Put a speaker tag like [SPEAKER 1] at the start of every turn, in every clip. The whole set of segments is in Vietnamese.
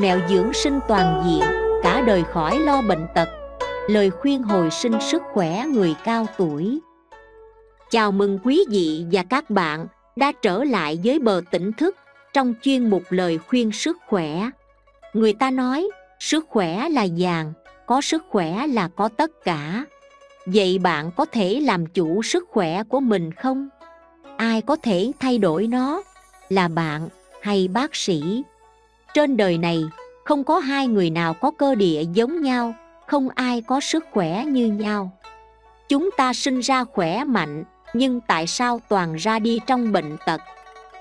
[SPEAKER 1] mẹo dưỡng sinh toàn diện, cả đời khỏi lo bệnh tật. Lời khuyên hồi sinh sức khỏe người cao tuổi. Chào mừng quý vị và các bạn đã trở lại với bờ tỉnh thức trong chuyên mục lời khuyên sức khỏe. Người ta nói, sức khỏe là vàng, có sức khỏe là có tất cả. Vậy bạn có thể làm chủ sức khỏe của mình không? Ai có thể thay đổi nó? Là bạn hay bác sĩ? Trên đời này, không có hai người nào có cơ địa giống nhau, không ai có sức khỏe như nhau. Chúng ta sinh ra khỏe mạnh, nhưng tại sao toàn ra đi trong bệnh tật?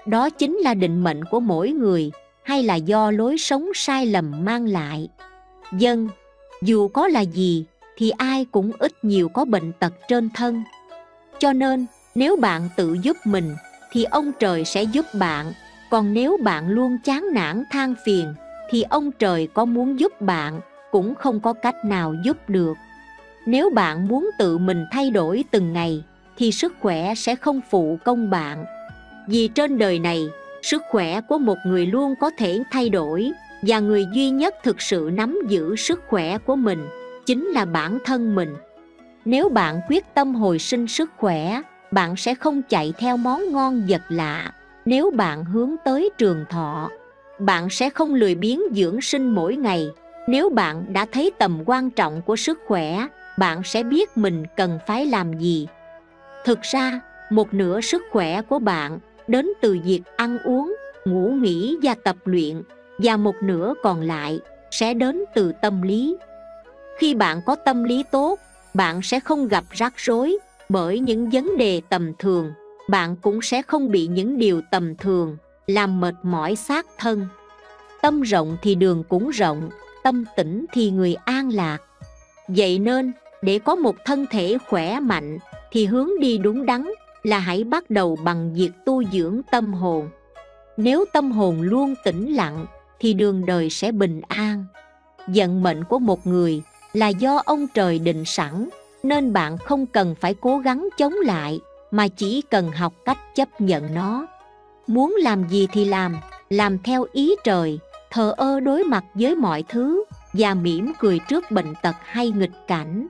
[SPEAKER 1] Đó chính là định mệnh của mỗi người, hay là do lối sống sai lầm mang lại? Dân, dù có là gì, thì ai cũng ít nhiều có bệnh tật trên thân. Cho nên, nếu bạn tự giúp mình, thì ông trời sẽ giúp bạn còn nếu bạn luôn chán nản, than phiền, thì ông trời có muốn giúp bạn, cũng không có cách nào giúp được. Nếu bạn muốn tự mình thay đổi từng ngày, thì sức khỏe sẽ không phụ công bạn. Vì trên đời này, sức khỏe của một người luôn có thể thay đổi, và người duy nhất thực sự nắm giữ sức khỏe của mình, chính là bản thân mình. Nếu bạn quyết tâm hồi sinh sức khỏe, bạn sẽ không chạy theo món ngon vật lạ nếu bạn hướng tới trường thọ, bạn sẽ không lười biếng dưỡng sinh mỗi ngày. Nếu bạn đã thấy tầm quan trọng của sức khỏe, bạn sẽ biết mình cần phải làm gì. Thực ra, một nửa sức khỏe của bạn đến từ việc ăn uống, ngủ nghỉ và tập luyện, và một nửa còn lại sẽ đến từ tâm lý. Khi bạn có tâm lý tốt, bạn sẽ không gặp rắc rối bởi những vấn đề tầm thường bạn cũng sẽ không bị những điều tầm thường, làm mệt mỏi xác thân. Tâm rộng thì đường cũng rộng, tâm tĩnh thì người an lạc. Vậy nên, để có một thân thể khỏe mạnh, thì hướng đi đúng đắn là hãy bắt đầu bằng việc tu dưỡng tâm hồn. Nếu tâm hồn luôn tĩnh lặng, thì đường đời sẽ bình an. Vận mệnh của một người là do ông trời định sẵn, nên bạn không cần phải cố gắng chống lại mà chỉ cần học cách chấp nhận nó. Muốn làm gì thì làm làm theo ý trời, thờ ơ đối mặt với mọi thứ, và mỉm cười trước bệnh tật hay nghịch cảnh.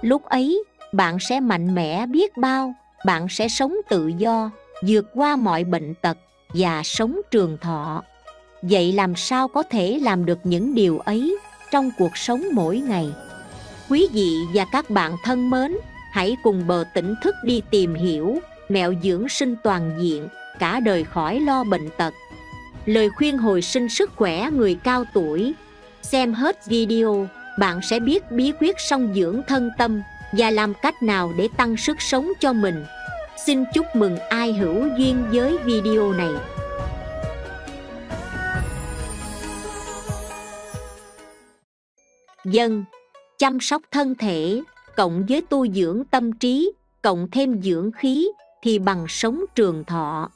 [SPEAKER 1] Lúc ấy, bạn sẽ mạnh mẽ biết bao, bạn sẽ sống tự do, vượt qua mọi bệnh tật, và sống trường thọ. Vậy làm sao có thể làm được những điều ấy trong cuộc sống mỗi ngày? Quý vị và các bạn thân mến hãy cùng bờ tỉnh thức đi tìm hiểu, mẹo dưỡng sinh toàn diện, cả đời khỏi lo bệnh tật. Lời khuyên hồi sinh sức khỏe người cao tuổi. Xem hết video, bạn sẽ biết bí quyết song dưỡng thân tâm và làm cách nào để tăng sức sống cho mình. Xin chúc mừng ai hữu duyên với video này. Dân, chăm sóc thân thể cộng với tu dưỡng tâm trí, cộng thêm dưỡng khí, thì bằng sống trường thọ.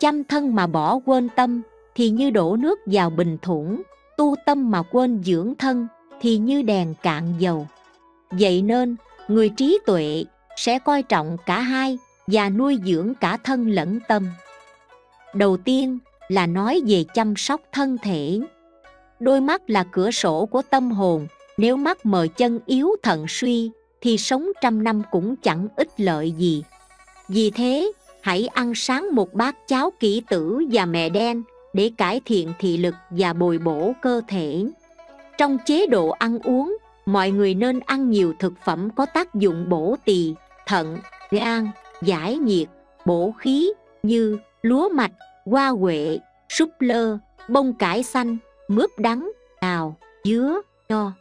[SPEAKER 1] Chăm thân mà bỏ quên tâm, thì như đổ nước vào bình thủng. Tu tâm mà quên dưỡng thân, thì như đèn cạn dầu. Vậy nên, người trí tuệ sẽ coi trọng cả hai và nuôi dưỡng cả thân lẫn tâm. Đầu tiên là nói về chăm sóc thân thể. Đôi mắt là cửa sổ của tâm hồn, nếu mắt mờ chân yếu thận suy thì sống trăm năm cũng chẳng ích lợi gì. Vì thế, hãy ăn sáng một bát cháo kỹ tử và mè đen để cải thiện thị lực và bồi bổ cơ thể. Trong chế độ ăn uống, mọi người nên ăn nhiều thực phẩm có tác dụng bổ tỳ, thận, gan, giải nhiệt, bổ khí như lúa mạch, hoa huệ, súp lơ, bông cải xanh, mướp đắng đào dứa, nho.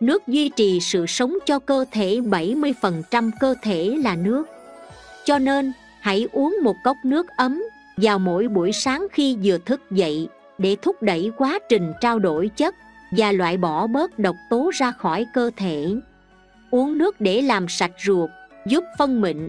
[SPEAKER 1] Nước duy trì sự sống cho cơ thể 70% cơ thể là nước. Cho nên hãy uống một cốc nước ấm vào mỗi buổi sáng khi vừa thức dậy Để thúc đẩy quá trình trao đổi chất và loại bỏ bớt độc tố ra khỏi cơ thể. Uống nước để làm sạch ruột, giúp phân mịn.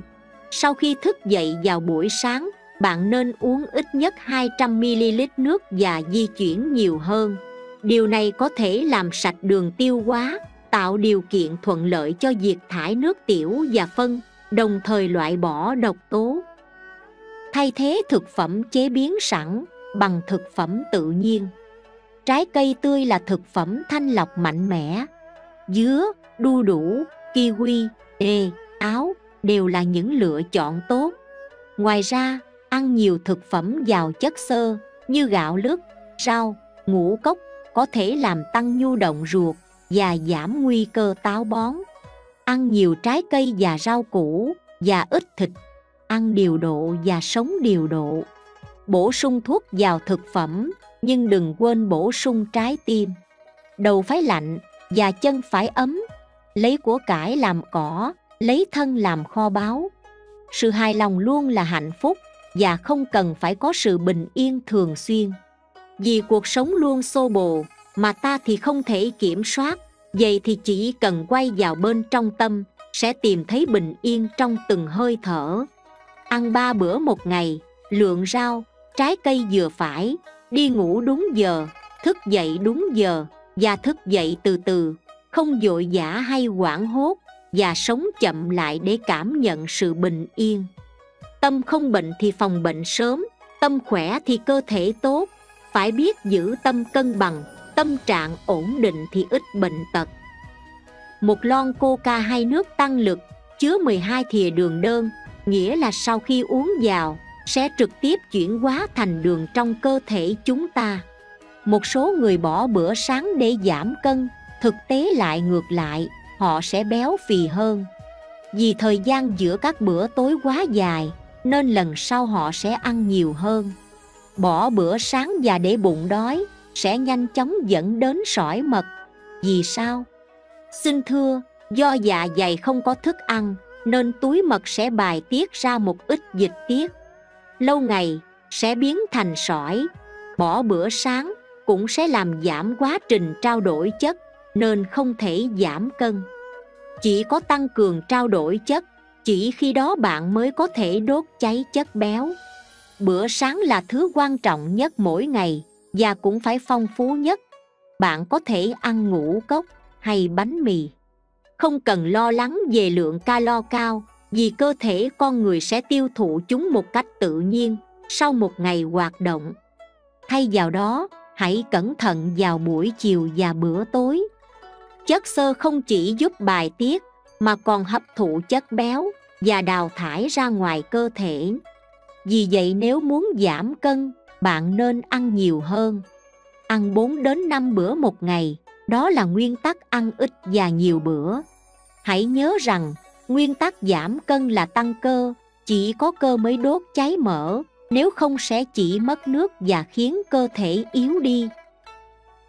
[SPEAKER 1] Sau khi thức dậy vào buổi sáng bạn nên uống ít nhất 200ml nước và di chuyển nhiều hơn điều này có thể làm sạch đường tiêu hóa, tạo điều kiện thuận lợi cho việc thải nước tiểu và phân, đồng thời loại bỏ độc tố. Thay thế thực phẩm chế biến sẵn bằng thực phẩm tự nhiên. Trái cây tươi là thực phẩm thanh lọc mạnh mẽ. Dứa, đu đủ, kiwi đề áo đều là những lựa chọn tốt. Ngoài ra, ăn nhiều thực phẩm giàu chất xơ như gạo lứt, rau, ngũ cốc có thể làm tăng nhu động ruột và giảm nguy cơ táo bón. Ăn nhiều trái cây và rau củ và ít thịt. Ăn điều độ và sống điều độ. Bổ sung thuốc vào thực phẩm, nhưng đừng quên bổ sung trái tim. Đầu phải lạnh và chân phải ấm. Lấy của cải làm cỏ, lấy thân làm kho báu. Sự hài lòng luôn là hạnh phúc và không cần phải có sự bình yên thường xuyên vì cuộc sống luôn xô bồ, mà ta thì không thể kiểm soát. Vậy thì chỉ cần quay vào bên trong tâm, sẽ tìm thấy bình yên trong từng hơi thở. Ăn ba bữa một ngày, lượng rau, trái cây vừa phải, đi ngủ đúng giờ, thức dậy đúng giờ, và thức dậy từ từ. Không vội vã hay hoảng hốt, và sống chậm lại để cảm nhận sự bình yên. Tâm không bệnh thì phòng bệnh sớm, tâm khỏe thì cơ thể tốt phải biết giữ tâm cân bằng, tâm trạng ổn định thì ít bệnh tật. Một lon coca hay nước tăng lực, chứa 12 thìa đường đơn, nghĩa là sau khi uống vào, sẽ trực tiếp chuyển hóa thành đường trong cơ thể chúng ta. Một số người bỏ bữa sáng để giảm cân, thực tế lại ngược lại, họ sẽ béo phì hơn. Vì thời gian giữa các bữa tối quá dài, nên lần sau họ sẽ ăn nhiều hơn bỏ bữa sáng và để bụng đói, sẽ nhanh chóng dẫn đến sỏi mật. Vì sao? Xin thưa, do dạ dày không có thức ăn, nên túi mật sẽ bài tiết ra một ít dịch tiết. Lâu ngày, sẽ biến thành sỏi. Bỏ bữa sáng cũng sẽ làm giảm quá trình trao đổi chất, nên không thể giảm cân. Chỉ có tăng cường trao đổi chất, chỉ khi đó bạn mới có thể đốt cháy chất béo bữa sáng là thứ quan trọng nhất mỗi ngày và cũng phải phong phú nhất. Bạn có thể ăn ngũ cốc hay bánh mì. Không cần lo lắng về lượng calo cao vì cơ thể con người sẽ tiêu thụ chúng một cách tự nhiên sau một ngày hoạt động. Thay vào đó, hãy cẩn thận vào buổi chiều và bữa tối. Chất xơ không chỉ giúp bài tiết mà còn hấp thụ chất béo và đào thải ra ngoài cơ thể vì vậy nếu muốn giảm cân, bạn nên ăn nhiều hơn. Ăn 4 đến 5 bữa một ngày, đó là nguyên tắc ăn ít và nhiều bữa. Hãy nhớ rằng, nguyên tắc giảm cân là tăng cơ, chỉ có cơ mới đốt cháy mỡ, nếu không sẽ chỉ mất nước và khiến cơ thể yếu đi.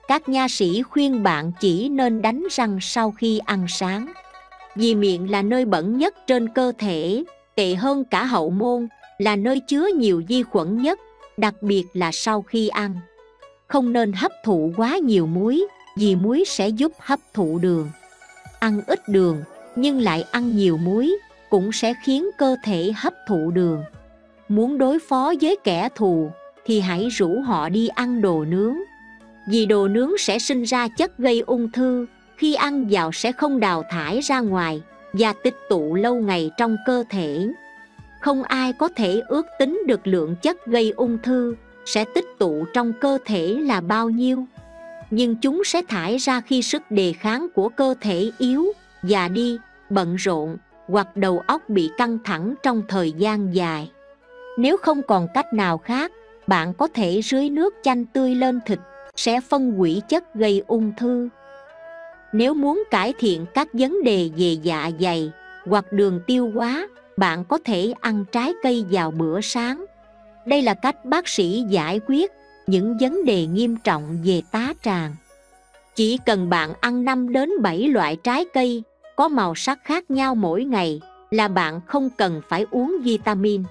[SPEAKER 1] Các nha sĩ khuyên bạn chỉ nên đánh răng sau khi ăn sáng. Vì miệng là nơi bẩn nhất trên cơ thể, tệ hơn cả hậu môn là nơi chứa nhiều vi khuẩn nhất, đặc biệt là sau khi ăn. Không nên hấp thụ quá nhiều muối, vì muối sẽ giúp hấp thụ đường. Ăn ít đường, nhưng lại ăn nhiều muối, cũng sẽ khiến cơ thể hấp thụ đường. Muốn đối phó với kẻ thù, thì hãy rủ họ đi ăn đồ nướng. Vì đồ nướng sẽ sinh ra chất gây ung thư, khi ăn vào sẽ không đào thải ra ngoài, và tích tụ lâu ngày trong cơ thể không ai có thể ước tính được lượng chất gây ung thư sẽ tích tụ trong cơ thể là bao nhiêu. Nhưng chúng sẽ thải ra khi sức đề kháng của cơ thể yếu già đi, bận rộn hoặc đầu óc bị căng thẳng trong thời gian dài. Nếu không còn cách nào khác, bạn có thể rưới nước chanh tươi lên thịt sẽ phân hủy chất gây ung thư. Nếu muốn cải thiện các vấn đề về dạ dày hoặc đường tiêu hóa bạn có thể ăn trái cây vào bữa sáng. Đây là cách bác sĩ giải quyết những vấn đề nghiêm trọng về tá tràng. Chỉ cần bạn ăn 5 đến 7 loại trái cây, có màu sắc khác nhau mỗi ngày, là bạn không cần phải uống vitamin.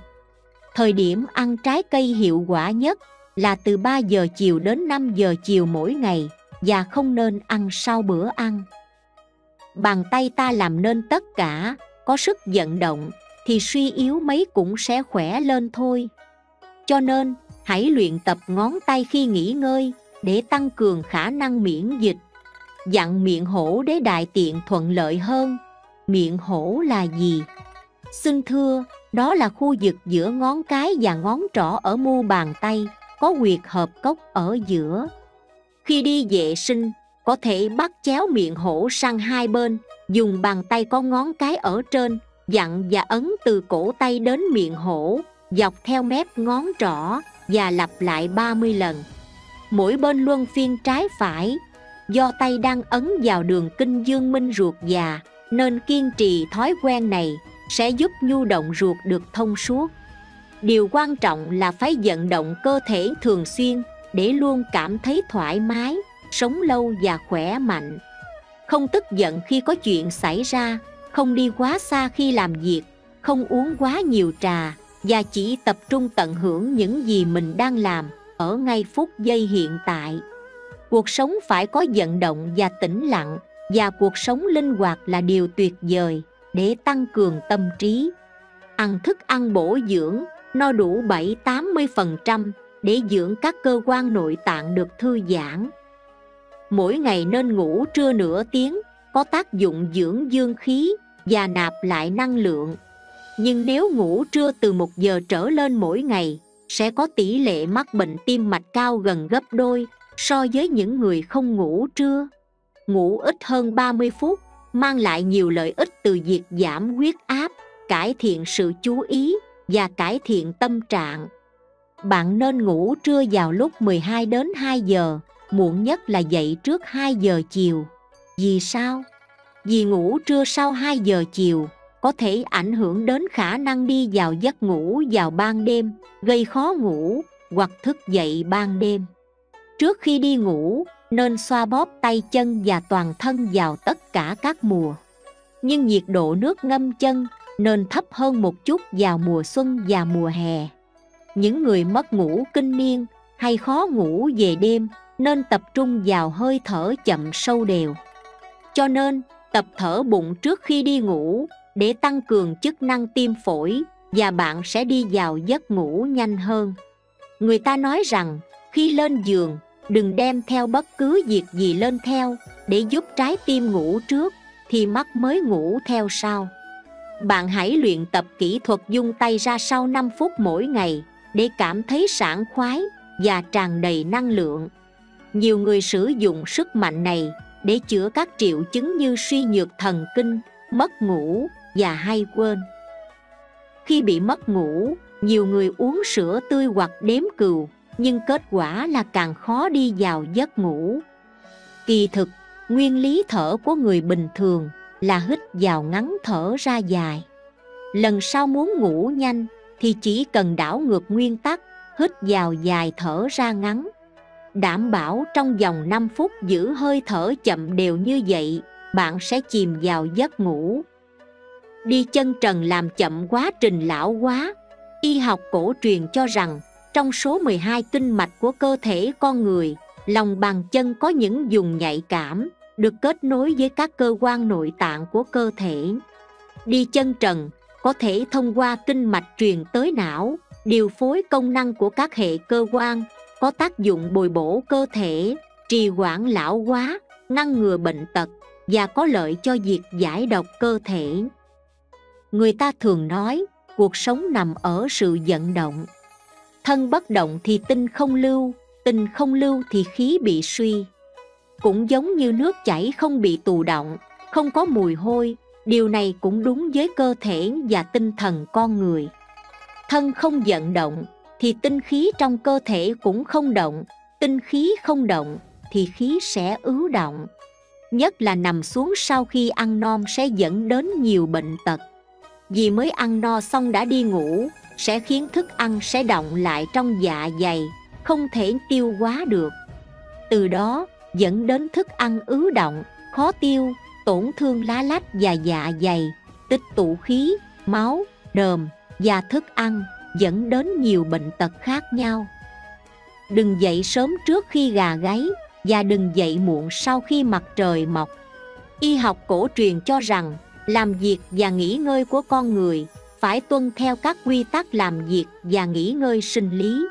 [SPEAKER 1] Thời điểm ăn trái cây hiệu quả nhất là từ 3 giờ chiều đến 5 giờ chiều mỗi ngày và không nên ăn sau bữa ăn. Bàn tay ta làm nên tất cả, có sức vận động thì suy yếu mấy cũng sẽ khỏe lên thôi. Cho nên, hãy luyện tập ngón tay khi nghỉ ngơi để tăng cường khả năng miễn dịch. Dặn miệng hổ để đại tiện thuận lợi hơn. Miệng hổ là gì? Xin thưa, đó là khu vực giữa ngón cái và ngón trỏ ở mu bàn tay, có huyệt hợp cốc ở giữa. Khi đi vệ sinh, có thể bắt chéo miệng hổ sang hai bên, dùng bàn tay có ngón cái ở trên dặn và ấn từ cổ tay đến miệng hổ, dọc theo mép ngón trỏ và lặp lại 30 lần. Mỗi bên luân phiên trái phải, do tay đang ấn vào đường kinh dương minh ruột già, nên kiên trì thói quen này sẽ giúp nhu động ruột được thông suốt. Điều quan trọng là phải vận động cơ thể thường xuyên để luôn cảm thấy thoải mái, sống lâu và khỏe mạnh. Không tức giận khi có chuyện xảy ra không đi quá xa khi làm việc, không uống quá nhiều trà, và chỉ tập trung tận hưởng những gì mình đang làm ở ngay phút giây hiện tại. Cuộc sống phải có vận động và tĩnh lặng, và cuộc sống linh hoạt là điều tuyệt vời để tăng cường tâm trí. Ăn thức ăn bổ dưỡng, no đủ 7-80% để dưỡng các cơ quan nội tạng được thư giãn. Mỗi ngày nên ngủ trưa nửa tiếng có tác dụng dưỡng dương khí và nạp lại năng lượng nhưng nếu ngủ trưa từ một giờ trở lên mỗi ngày sẽ có tỷ lệ mắc bệnh tim mạch cao gần gấp đôi so với những người không ngủ trưa. Ngủ ít hơn 30 phút mang lại nhiều lợi ích từ việc giảm huyết áp, cải thiện sự chú ý và cải thiện tâm trạng. Bạn nên ngủ trưa vào lúc 12 đến 2 giờ, muộn nhất là dậy trước 2 giờ chiều. Vì sao? Vì ngủ trưa sau 2 giờ chiều có thể ảnh hưởng đến khả năng đi vào giấc ngủ vào ban đêm, gây khó ngủ hoặc thức dậy ban đêm. Trước khi đi ngủ, nên xoa bóp tay chân và toàn thân vào tất cả các mùa. Nhưng nhiệt độ nước ngâm chân nên thấp hơn một chút vào mùa xuân và mùa hè. Những người mất ngủ kinh niên hay khó ngủ về đêm nên tập trung vào hơi thở chậm sâu đều. Cho nên, tập thở bụng trước khi đi ngủ để tăng cường chức năng tim phổi và bạn sẽ đi vào giấc ngủ nhanh hơn. Người ta nói rằng khi lên giường đừng đem theo bất cứ việc gì lên theo để giúp trái tim ngủ trước thì mắt mới ngủ theo sau. Bạn hãy luyện tập kỹ thuật dung tay ra sau 5 phút mỗi ngày để cảm thấy sảng khoái và tràn đầy năng lượng. Nhiều người sử dụng sức mạnh này để chữa các triệu chứng như suy nhược thần kinh, mất ngủ và hay quên. Khi bị mất ngủ, nhiều người uống sữa tươi hoặc đếm cừu nhưng kết quả là càng khó đi vào giấc ngủ. Kỳ thực nguyên lý thở của người bình thường là hít vào ngắn thở ra dài. Lần sau muốn ngủ nhanh thì chỉ cần đảo ngược nguyên tắc hít vào dài thở ra ngắn đảm bảo trong vòng 5 phút giữ hơi thở chậm đều như vậy bạn sẽ chìm vào giấc ngủ đi chân trần làm chậm quá trình lão hóa y học cổ truyền cho rằng trong số 12 kinh mạch của cơ thể con người, lòng bàn chân có những vùng nhạy cảm, được kết nối với các cơ quan nội tạng của cơ thể. Đi chân trần có thể thông qua kinh mạch truyền tới não, điều phối công năng của các hệ cơ quan, có tác dụng bồi bổ cơ thể, trì hoãn lão hóa, ngăn ngừa bệnh tật và có lợi cho việc giải độc cơ thể. Người ta thường nói, cuộc sống nằm ở sự vận động. Thân bất động thì tinh không lưu tinh không lưu thì khí bị suy. Cũng giống như nước chảy không bị tù động không có mùi hôi điều này cũng đúng với cơ thể và tinh thần con người. Thân không vận động thì tinh khí trong cơ thể cũng không động, tinh khí không động thì khí sẽ ứ động. Nhất là nằm xuống sau khi ăn non sẽ dẫn đến nhiều bệnh tật. Vì mới ăn no xong đã đi ngủ, sẽ khiến thức ăn sẽ động lại trong dạ dày, không thể tiêu hóa được. Từ đó, dẫn đến thức ăn ứ động, khó tiêu, tổn thương lá lách và dạ dày, tích tụ khí, máu, đờm và thức ăn dẫn đến nhiều bệnh tật khác nhau. Đừng dậy sớm trước khi gà gáy và đừng dậy muộn sau khi mặt trời mọc. Y học cổ truyền cho rằng, làm việc và nghỉ ngơi của con người phải tuân theo các quy tắc làm việc và nghỉ ngơi sinh lý.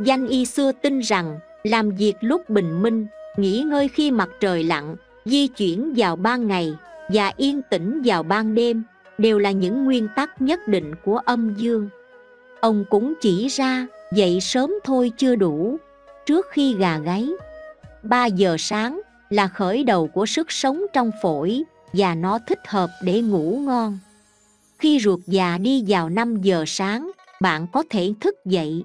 [SPEAKER 1] Danh y xưa tin rằng, làm việc lúc bình minh, nghỉ ngơi khi mặt trời lặn, di chuyển vào ban ngày và yên tĩnh vào ban đêm đều là những nguyên tắc nhất định của âm dương ông cũng chỉ ra dậy sớm thôi chưa đủ trước khi gà gáy 3 giờ sáng là khởi đầu của sức sống trong phổi và nó thích hợp để ngủ ngon. Khi ruột già đi vào 5 giờ sáng, bạn có thể thức dậy.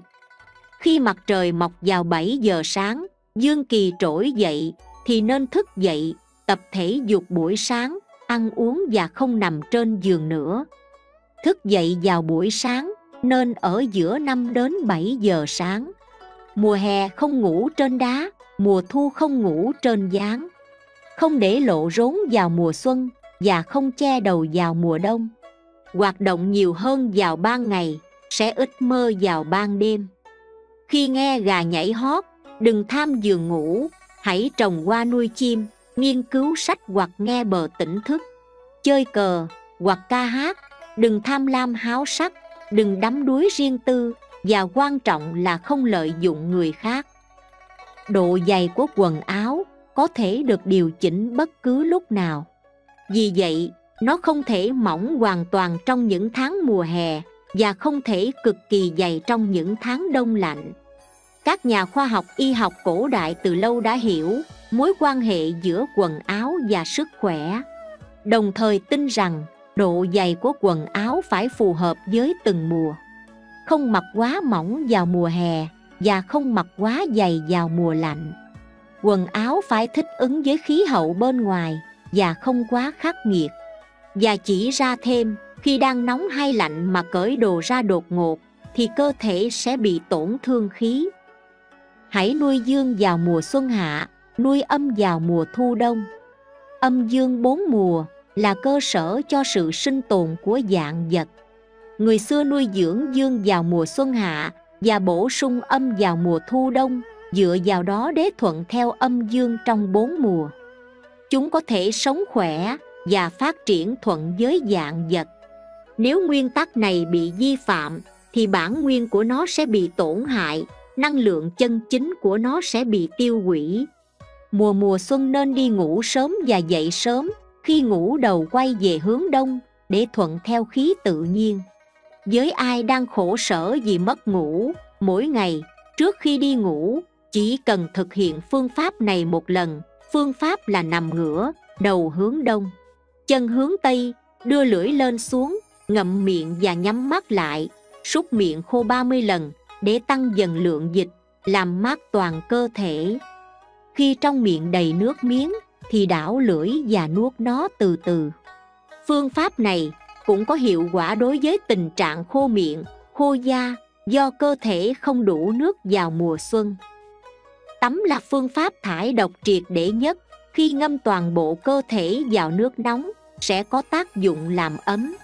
[SPEAKER 1] Khi mặt trời mọc vào 7 giờ sáng, dương kỳ trỗi dậy thì nên thức dậy, tập thể dục buổi sáng, ăn uống và không nằm trên giường nữa. Thức dậy vào buổi sáng nên ở giữa năm đến 7 giờ sáng. Mùa hè không ngủ trên đá, mùa thu không ngủ trên gián. Không để lộ rốn vào mùa xuân và không che đầu vào mùa đông. Hoạt động nhiều hơn vào ban ngày, sẽ ít mơ vào ban đêm. Khi nghe gà nhảy hót, đừng tham giường ngủ, hãy trồng hoa nuôi chim, nghiên cứu sách hoặc nghe bờ tỉnh thức. Chơi cờ hoặc ca hát, đừng tham lam háo sắc, đừng đắm đuối riêng tư và quan trọng là không lợi dụng người khác. Độ dày của quần áo có thể được điều chỉnh bất cứ lúc nào. Vì vậy, nó không thể mỏng hoàn toàn trong những tháng mùa hè và không thể cực kỳ dày trong những tháng đông lạnh. Các nhà khoa học y học cổ đại từ lâu đã hiểu mối quan hệ giữa quần áo và sức khỏe, đồng thời tin rằng độ dày của quần áo phải phù hợp với từng mùa. Không mặc quá mỏng vào mùa hè và không mặc quá dày vào mùa lạnh. Quần áo phải thích ứng với khí hậu bên ngoài và không quá khắc nghiệt. Và chỉ ra thêm, khi đang nóng hay lạnh mà cởi đồ ra đột ngột thì cơ thể sẽ bị tổn thương khí. Hãy nuôi dương vào mùa xuân hạ, nuôi âm vào mùa thu đông. Âm dương bốn mùa là cơ sở cho sự sinh tồn của dạng vật. Người xưa nuôi dưỡng dương vào mùa xuân hạ và bổ sung âm vào mùa thu đông, dựa vào đó đế thuận theo âm dương trong bốn mùa. Chúng có thể sống khỏe và phát triển thuận với dạng vật. Nếu nguyên tắc này bị vi phạm, thì bản nguyên của nó sẽ bị tổn hại, năng lượng chân chính của nó sẽ bị tiêu hủy. Mùa mùa xuân nên đi ngủ sớm và dậy sớm, khi ngủ đầu quay về hướng đông để thuận theo khí tự nhiên. Với ai đang khổ sở vì mất ngủ, mỗi ngày trước khi đi ngủ chỉ cần thực hiện phương pháp này một lần. Phương pháp là nằm ngửa, đầu hướng đông, chân hướng tây, đưa lưỡi lên xuống, ngậm miệng và nhắm mắt lại, súc miệng khô 30 lần để tăng dần lượng dịch, làm mát toàn cơ thể. Khi trong miệng đầy nước miếng thì đảo lưỡi và nuốt nó từ từ. Phương pháp này cũng có hiệu quả đối với tình trạng khô miệng, khô da do cơ thể không đủ nước vào mùa xuân. Tắm là phương pháp thải độc triệt để nhất khi ngâm toàn bộ cơ thể vào nước nóng sẽ có tác dụng làm ấm.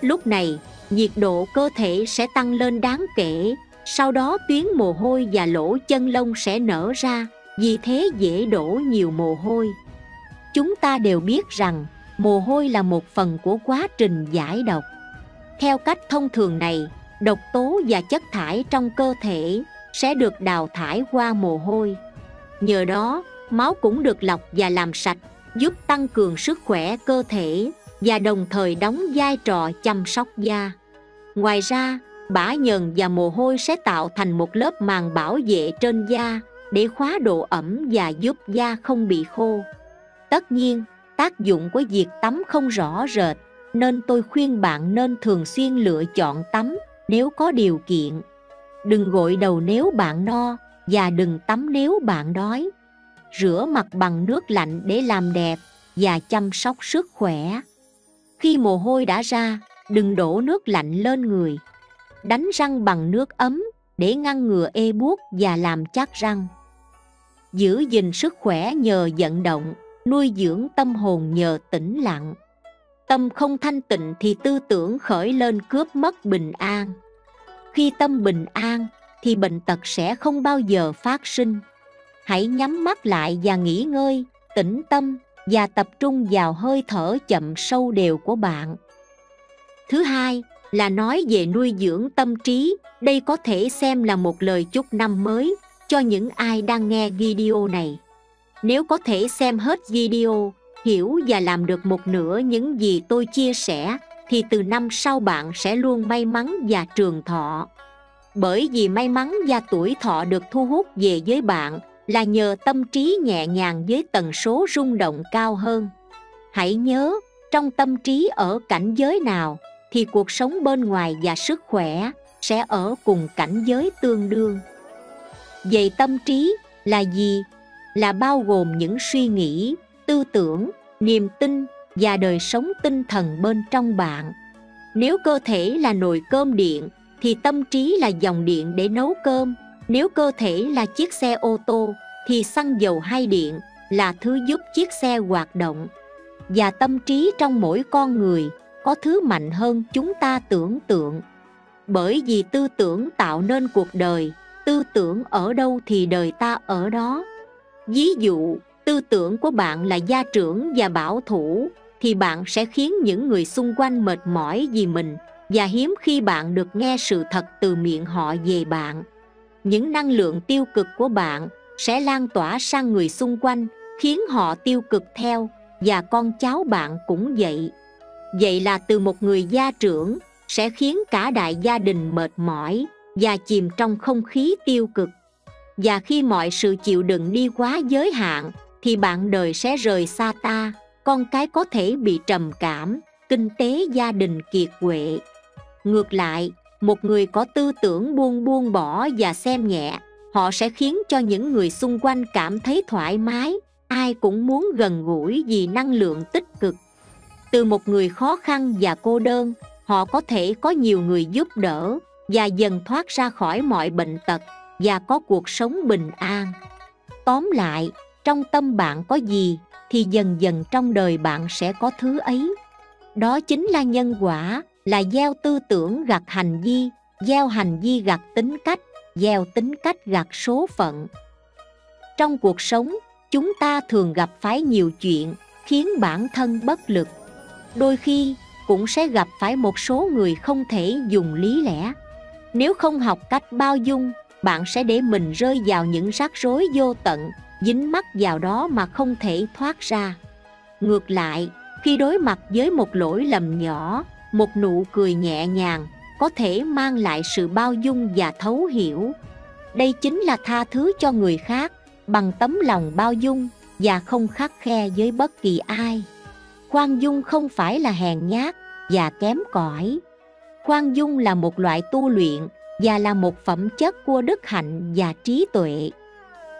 [SPEAKER 1] Lúc này, nhiệt độ cơ thể sẽ tăng lên đáng kể, sau đó tuyến mồ hôi và lỗ chân lông sẽ nở ra, vì thế dễ đổ nhiều mồ hôi. Chúng ta đều biết rằng mồ hôi là một phần của quá trình giải độc. Theo cách thông thường này, độc tố và chất thải trong cơ thể sẽ được đào thải qua mồ hôi. Nhờ đó, máu cũng được lọc và làm sạch, giúp tăng cường sức khỏe cơ thể và đồng thời đóng vai trò chăm sóc da. Ngoài ra, bã nhờn và mồ hôi sẽ tạo thành một lớp màng bảo vệ trên da để khóa độ ẩm và giúp da không bị khô. Tất nhiên, tác dụng của việc tắm không rõ rệt, nên tôi khuyên bạn nên thường xuyên lựa chọn tắm nếu có điều kiện. Đừng gội đầu nếu bạn no và đừng tắm nếu bạn đói. Rửa mặt bằng nước lạnh để làm đẹp và chăm sóc sức khỏe. Khi mồ hôi đã ra, đừng đổ nước lạnh lên người. Đánh răng bằng nước ấm để ngăn ngừa ê buốt và làm chắc răng. Giữ gìn sức khỏe nhờ vận động, nuôi dưỡng tâm hồn nhờ tĩnh lặng. Tâm không thanh tịnh thì tư tưởng khởi lên cướp mất bình an. Khi tâm bình an thì bệnh tật sẽ không bao giờ phát sinh. Hãy nhắm mắt lại và nghỉ ngơi, tĩnh tâm và tập trung vào hơi thở chậm sâu đều của bạn. Thứ hai là nói về nuôi dưỡng tâm trí, đây có thể xem là một lời chúc năm mới cho những ai đang nghe video này. Nếu có thể xem hết video, hiểu và làm được một nửa những gì tôi chia sẻ, thì từ năm sau bạn sẽ luôn may mắn và trường thọ. Bởi vì may mắn và tuổi thọ được thu hút về với bạn là nhờ tâm trí nhẹ nhàng với tần số rung động cao hơn. Hãy nhớ trong tâm trí ở cảnh giới nào thì cuộc sống bên ngoài và sức khỏe sẽ ở cùng cảnh giới tương đương. Vậy tâm trí là gì? Là bao gồm những suy nghĩ, tư tưởng, niềm tin và đời sống tinh thần bên trong bạn. Nếu cơ thể là nồi cơm điện, thì tâm trí là dòng điện để nấu cơm. Nếu cơ thể là chiếc xe ô tô, thì xăng dầu hay điện là thứ giúp chiếc xe hoạt động. Và tâm trí trong mỗi con người có thứ mạnh hơn chúng ta tưởng tượng. Bởi vì tư tưởng tạo nên cuộc đời, tư tưởng ở đâu thì đời ta ở đó ví dụ, tư tưởng của bạn là gia trưởng và bảo thủ, thì bạn sẽ khiến những người xung quanh mệt mỏi vì mình và hiếm khi bạn được nghe sự thật từ miệng họ về bạn. Những năng lượng tiêu cực của bạn sẽ lan tỏa sang người xung quanh, khiến họ tiêu cực theo, và con cháu bạn cũng vậy. Vậy là từ một người gia trưởng sẽ khiến cả đại gia đình mệt mỏi và chìm trong không khí tiêu cực và khi mọi sự chịu đựng đi quá giới hạn, thì bạn đời sẽ rời xa ta, con cái có thể bị trầm cảm, kinh tế gia đình kiệt quệ. Ngược lại, một người có tư tưởng buông buông bỏ và xem nhẹ, họ sẽ khiến cho những người xung quanh cảm thấy thoải mái, ai cũng muốn gần gũi vì năng lượng tích cực. Từ một người khó khăn và cô đơn, họ có thể có nhiều người giúp đỡ và dần thoát ra khỏi mọi bệnh tật và có cuộc sống bình an. Tóm lại, trong tâm bạn có gì, thì dần dần trong đời bạn sẽ có thứ ấy. Đó chính là nhân quả, là gieo tư tưởng gặt hành vi, gieo hành vi gặt tính cách, gieo tính cách gặt số phận. Trong cuộc sống, chúng ta thường gặp phải nhiều chuyện, khiến bản thân bất lực. Đôi khi, cũng sẽ gặp phải một số người không thể dùng lý lẽ. Nếu không học cách bao dung bạn sẽ để mình rơi vào những rắc rối vô tận, dính mắc vào đó mà không thể thoát ra. Ngược lại, khi đối mặt với một lỗi lầm nhỏ, một nụ cười nhẹ nhàng có thể mang lại sự bao dung và thấu hiểu. Đây chính là tha thứ cho người khác bằng tấm lòng bao dung và không khắc khe với bất kỳ ai. Khoan dung không phải là hèn nhát và kém cỏi. Khoan dung là một loại tu luyện và là một phẩm chất của đức hạnh và trí tuệ.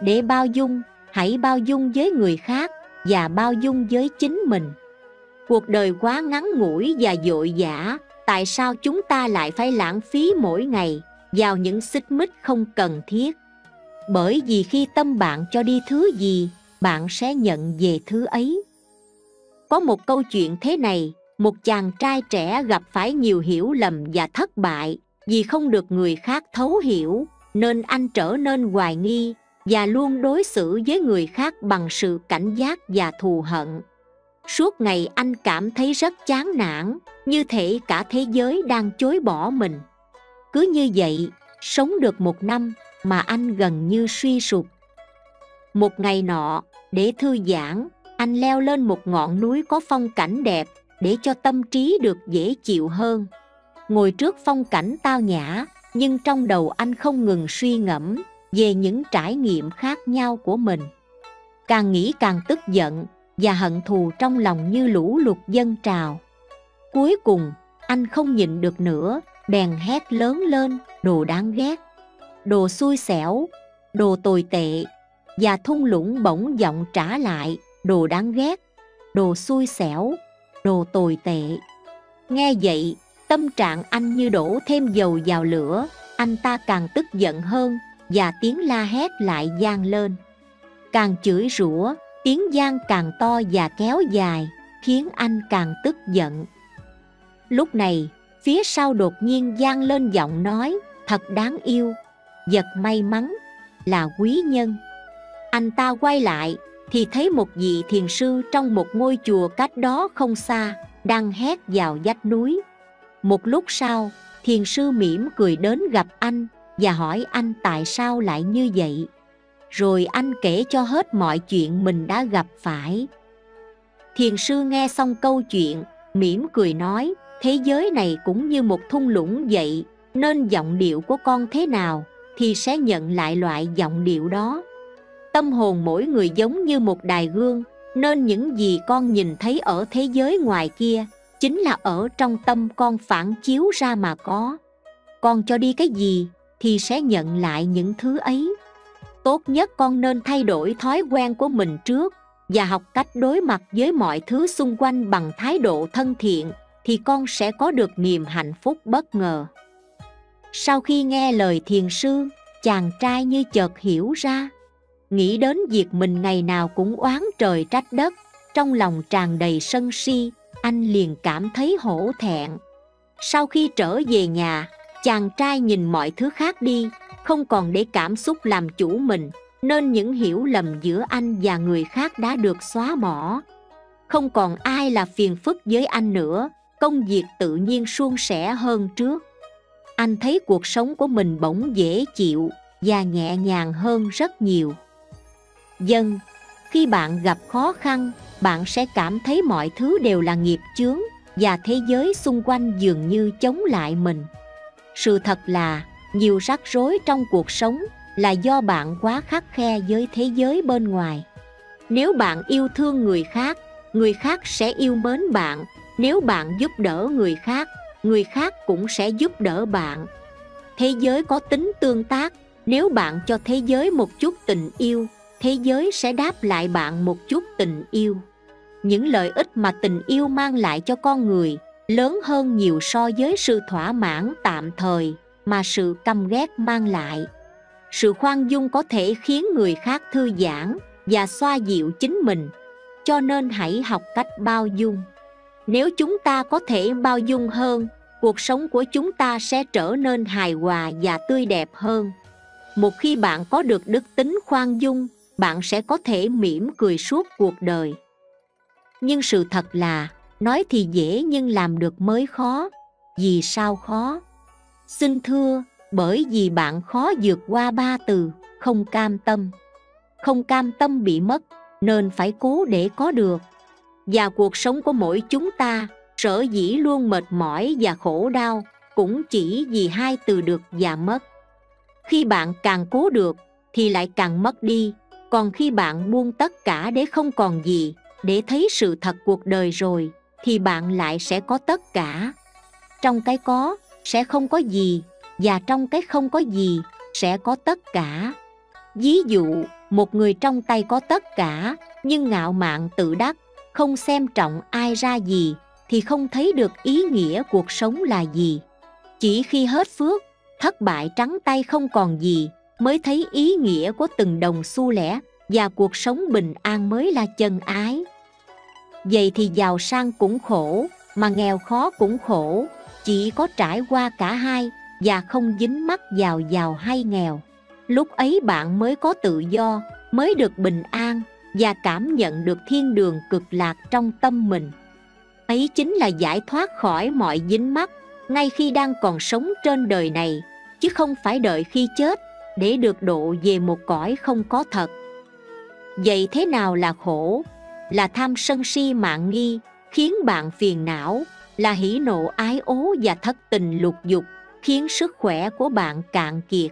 [SPEAKER 1] Để bao dung, hãy bao dung với người khác và bao dung với chính mình. Cuộc đời quá ngắn ngủi và vội vã tại sao chúng ta lại phải lãng phí mỗi ngày vào những xích mích không cần thiết? Bởi vì khi tâm bạn cho đi thứ gì, bạn sẽ nhận về thứ ấy. Có một câu chuyện thế này, một chàng trai trẻ gặp phải nhiều hiểu lầm và thất bại vì không được người khác thấu hiểu, nên anh trở nên hoài nghi và luôn đối xử với người khác bằng sự cảnh giác và thù hận. Suốt ngày anh cảm thấy rất chán nản, như thể cả thế giới đang chối bỏ mình. Cứ như vậy, sống được một năm mà anh gần như suy sụp. Một ngày nọ, để thư giãn, anh leo lên một ngọn núi có phong cảnh đẹp để cho tâm trí được dễ chịu hơn ngồi trước phong cảnh tao nhã, nhưng trong đầu anh không ngừng suy ngẫm về những trải nghiệm khác nhau của mình. Càng nghĩ càng tức giận và hận thù trong lòng như lũ lụt dân trào. Cuối cùng, anh không nhịn được nữa, bèn hét lớn lên, đồ đáng ghét, đồ xui xẻo, đồ tồi tệ và thung lũng bỗng giọng trả lại, đồ đáng ghét, đồ xui xẻo, đồ tồi tệ nghe vậy tâm trạng anh như đổ thêm dầu vào lửa, anh ta càng tức giận hơn và tiếng la hét lại gian lên. Càng chửi rủa, tiếng gian càng to và kéo dài, khiến anh càng tức giận. Lúc này, phía sau đột nhiên gian lên giọng nói, thật đáng yêu, Giật may mắn, là quý nhân. Anh ta quay lại, thì thấy một vị thiền sư trong một ngôi chùa cách đó không xa, đang hét vào vách núi một lúc sau, thiền sư mỉm cười đến gặp anh và hỏi anh tại sao lại như vậy. Rồi anh kể cho hết mọi chuyện mình đã gặp phải. Thiền sư nghe xong câu chuyện, mỉm cười nói, thế giới này cũng như một thung lũng vậy, nên giọng điệu của con thế nào thì sẽ nhận lại loại giọng điệu đó. Tâm hồn mỗi người giống như một đài gương, nên những gì con nhìn thấy ở thế giới ngoài kia chính là ở trong tâm con phản chiếu ra mà có. Con cho đi cái gì thì sẽ nhận lại những thứ ấy. Tốt nhất con nên thay đổi thói quen của mình trước và học cách đối mặt với mọi thứ xung quanh bằng thái độ thân thiện thì con sẽ có được niềm hạnh phúc bất ngờ. Sau khi nghe lời thiền sư, chàng trai như chợt hiểu ra, nghĩ đến việc mình ngày nào cũng oán trời trách đất, trong lòng tràn đầy sân si anh liền cảm thấy hổ thẹn. Sau khi trở về nhà, chàng trai nhìn mọi thứ khác đi, không còn để cảm xúc làm chủ mình, nên những hiểu lầm giữa anh và người khác đã được xóa bỏ. Không còn ai là phiền phức với anh nữa, công việc tự nhiên suôn sẻ hơn trước. Anh thấy cuộc sống của mình bỗng dễ chịu và nhẹ nhàng hơn rất nhiều. Dân, khi bạn gặp khó khăn bạn sẽ cảm thấy mọi thứ đều là nghiệp chướng và thế giới xung quanh dường như chống lại mình. Sự thật là, nhiều rắc rối trong cuộc sống là do bạn quá khắc khe với thế giới bên ngoài. Nếu bạn yêu thương người khác người khác sẽ yêu mến bạn. Nếu bạn giúp đỡ người khác người khác cũng sẽ giúp đỡ bạn. Thế giới có tính tương tác. Nếu bạn cho thế giới một chút tình yêu, thế giới sẽ đáp lại bạn một chút tình yêu những lợi ích mà tình yêu mang lại cho con người, lớn hơn nhiều so với sự thỏa mãn tạm thời mà sự căm ghét mang lại. Sự khoan dung có thể khiến người khác thư giãn và xoa dịu chính mình, cho nên hãy học cách bao dung. Nếu chúng ta có thể bao dung hơn, cuộc sống của chúng ta sẽ trở nên hài hòa và tươi đẹp hơn. Một khi bạn có được đức tính khoan dung, bạn sẽ có thể mỉm cười suốt cuộc đời nhưng sự thật là, nói thì dễ nhưng làm được mới khó. Vì sao khó? Xin thưa, bởi vì bạn khó vượt qua ba từ, không cam tâm. Không cam tâm bị mất, nên phải cố để có được. Và cuộc sống của mỗi chúng ta, sở dĩ luôn mệt mỏi và khổ đau, cũng chỉ vì hai từ được và mất. Khi bạn càng cố được, thì lại càng mất đi. Còn khi bạn buông tất cả để không còn gì để thấy sự thật cuộc đời rồi, thì bạn lại sẽ có tất cả. Trong cái có, sẽ không có gì, và trong cái không có gì, sẽ có tất cả. Ví dụ, một người trong tay có tất cả, nhưng ngạo mạn tự đắc, không xem trọng ai ra gì, thì không thấy được ý nghĩa cuộc sống là gì. Chỉ khi hết phước, thất bại trắng tay không còn gì, mới thấy ý nghĩa của từng đồng xu lẻ, và cuộc sống bình an mới là chân ái vậy thì giàu sang cũng khổ, mà nghèo khó cũng khổ. Chỉ có trải qua cả hai, và không dính mắc vào giàu hay nghèo. Lúc ấy bạn mới có tự do, mới được bình an, và cảm nhận được thiên đường cực lạc trong tâm mình. Ấy chính là giải thoát khỏi mọi dính mắc, ngay khi đang còn sống trên đời này, chứ không phải đợi khi chết, để được độ về một cõi không có thật. Vậy thế nào là khổ? Là tham sân si mạng nghi, khiến bạn phiền não, là hỉ nộ ái ố và thất tình lục dục, khiến sức khỏe của bạn cạn kiệt.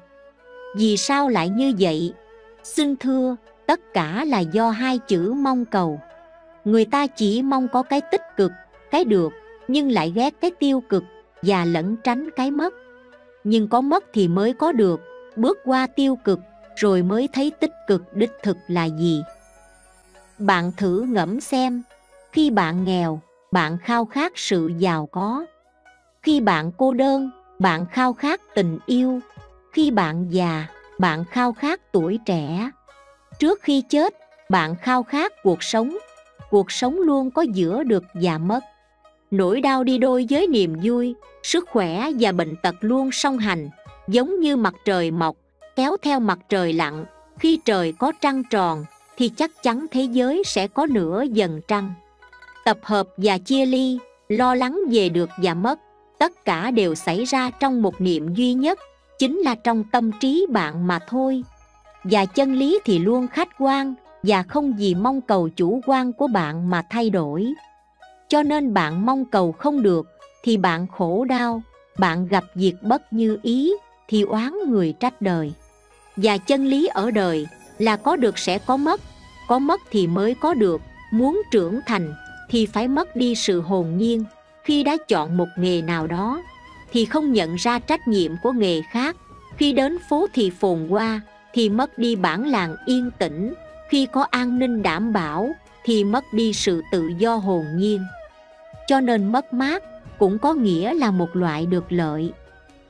[SPEAKER 1] Vì sao lại như vậy? Xin thưa, tất cả là do hai chữ mong cầu. Người ta chỉ mong có cái tích cực, cái được, nhưng lại ghét cái tiêu cực và lẫn tránh cái mất. Nhưng có mất thì mới có được, bước qua tiêu cực, rồi mới thấy tích cực đích thực là gì? Bạn thử ngẫm xem, khi bạn nghèo, bạn khao khát sự giàu có. Khi bạn cô đơn, bạn khao khát tình yêu. Khi bạn già, bạn khao khát tuổi trẻ. Trước khi chết, bạn khao khát cuộc sống. Cuộc sống luôn có giữa được và mất. Nỗi đau đi đôi với niềm vui, sức khỏe và bệnh tật luôn song hành, giống như mặt trời mọc, kéo theo mặt trời lặn. Khi trời có trăng tròn thì chắc chắn thế giới sẽ có nửa dần trăng. Tập hợp và chia ly, lo lắng về được và mất, tất cả đều xảy ra trong một niệm duy nhất, chính là trong tâm trí bạn mà thôi. Và chân lý thì luôn khách quan, và không gì mong cầu chủ quan của bạn mà thay đổi. Cho nên bạn mong cầu không được, thì bạn khổ đau, bạn gặp việc bất như ý, thì oán người trách đời. Và chân lý ở đời là có được sẽ có mất có mất thì mới có được, muốn trưởng thành thì phải mất đi sự hồn nhiên. Khi đã chọn một nghề nào đó thì không nhận ra trách nhiệm của nghề khác. Khi đến phố thì phồn hoa thì mất đi bản làng yên tĩnh. Khi có an ninh đảm bảo thì mất đi sự tự do hồn nhiên. Cho nên mất mát cũng có nghĩa là một loại được lợi.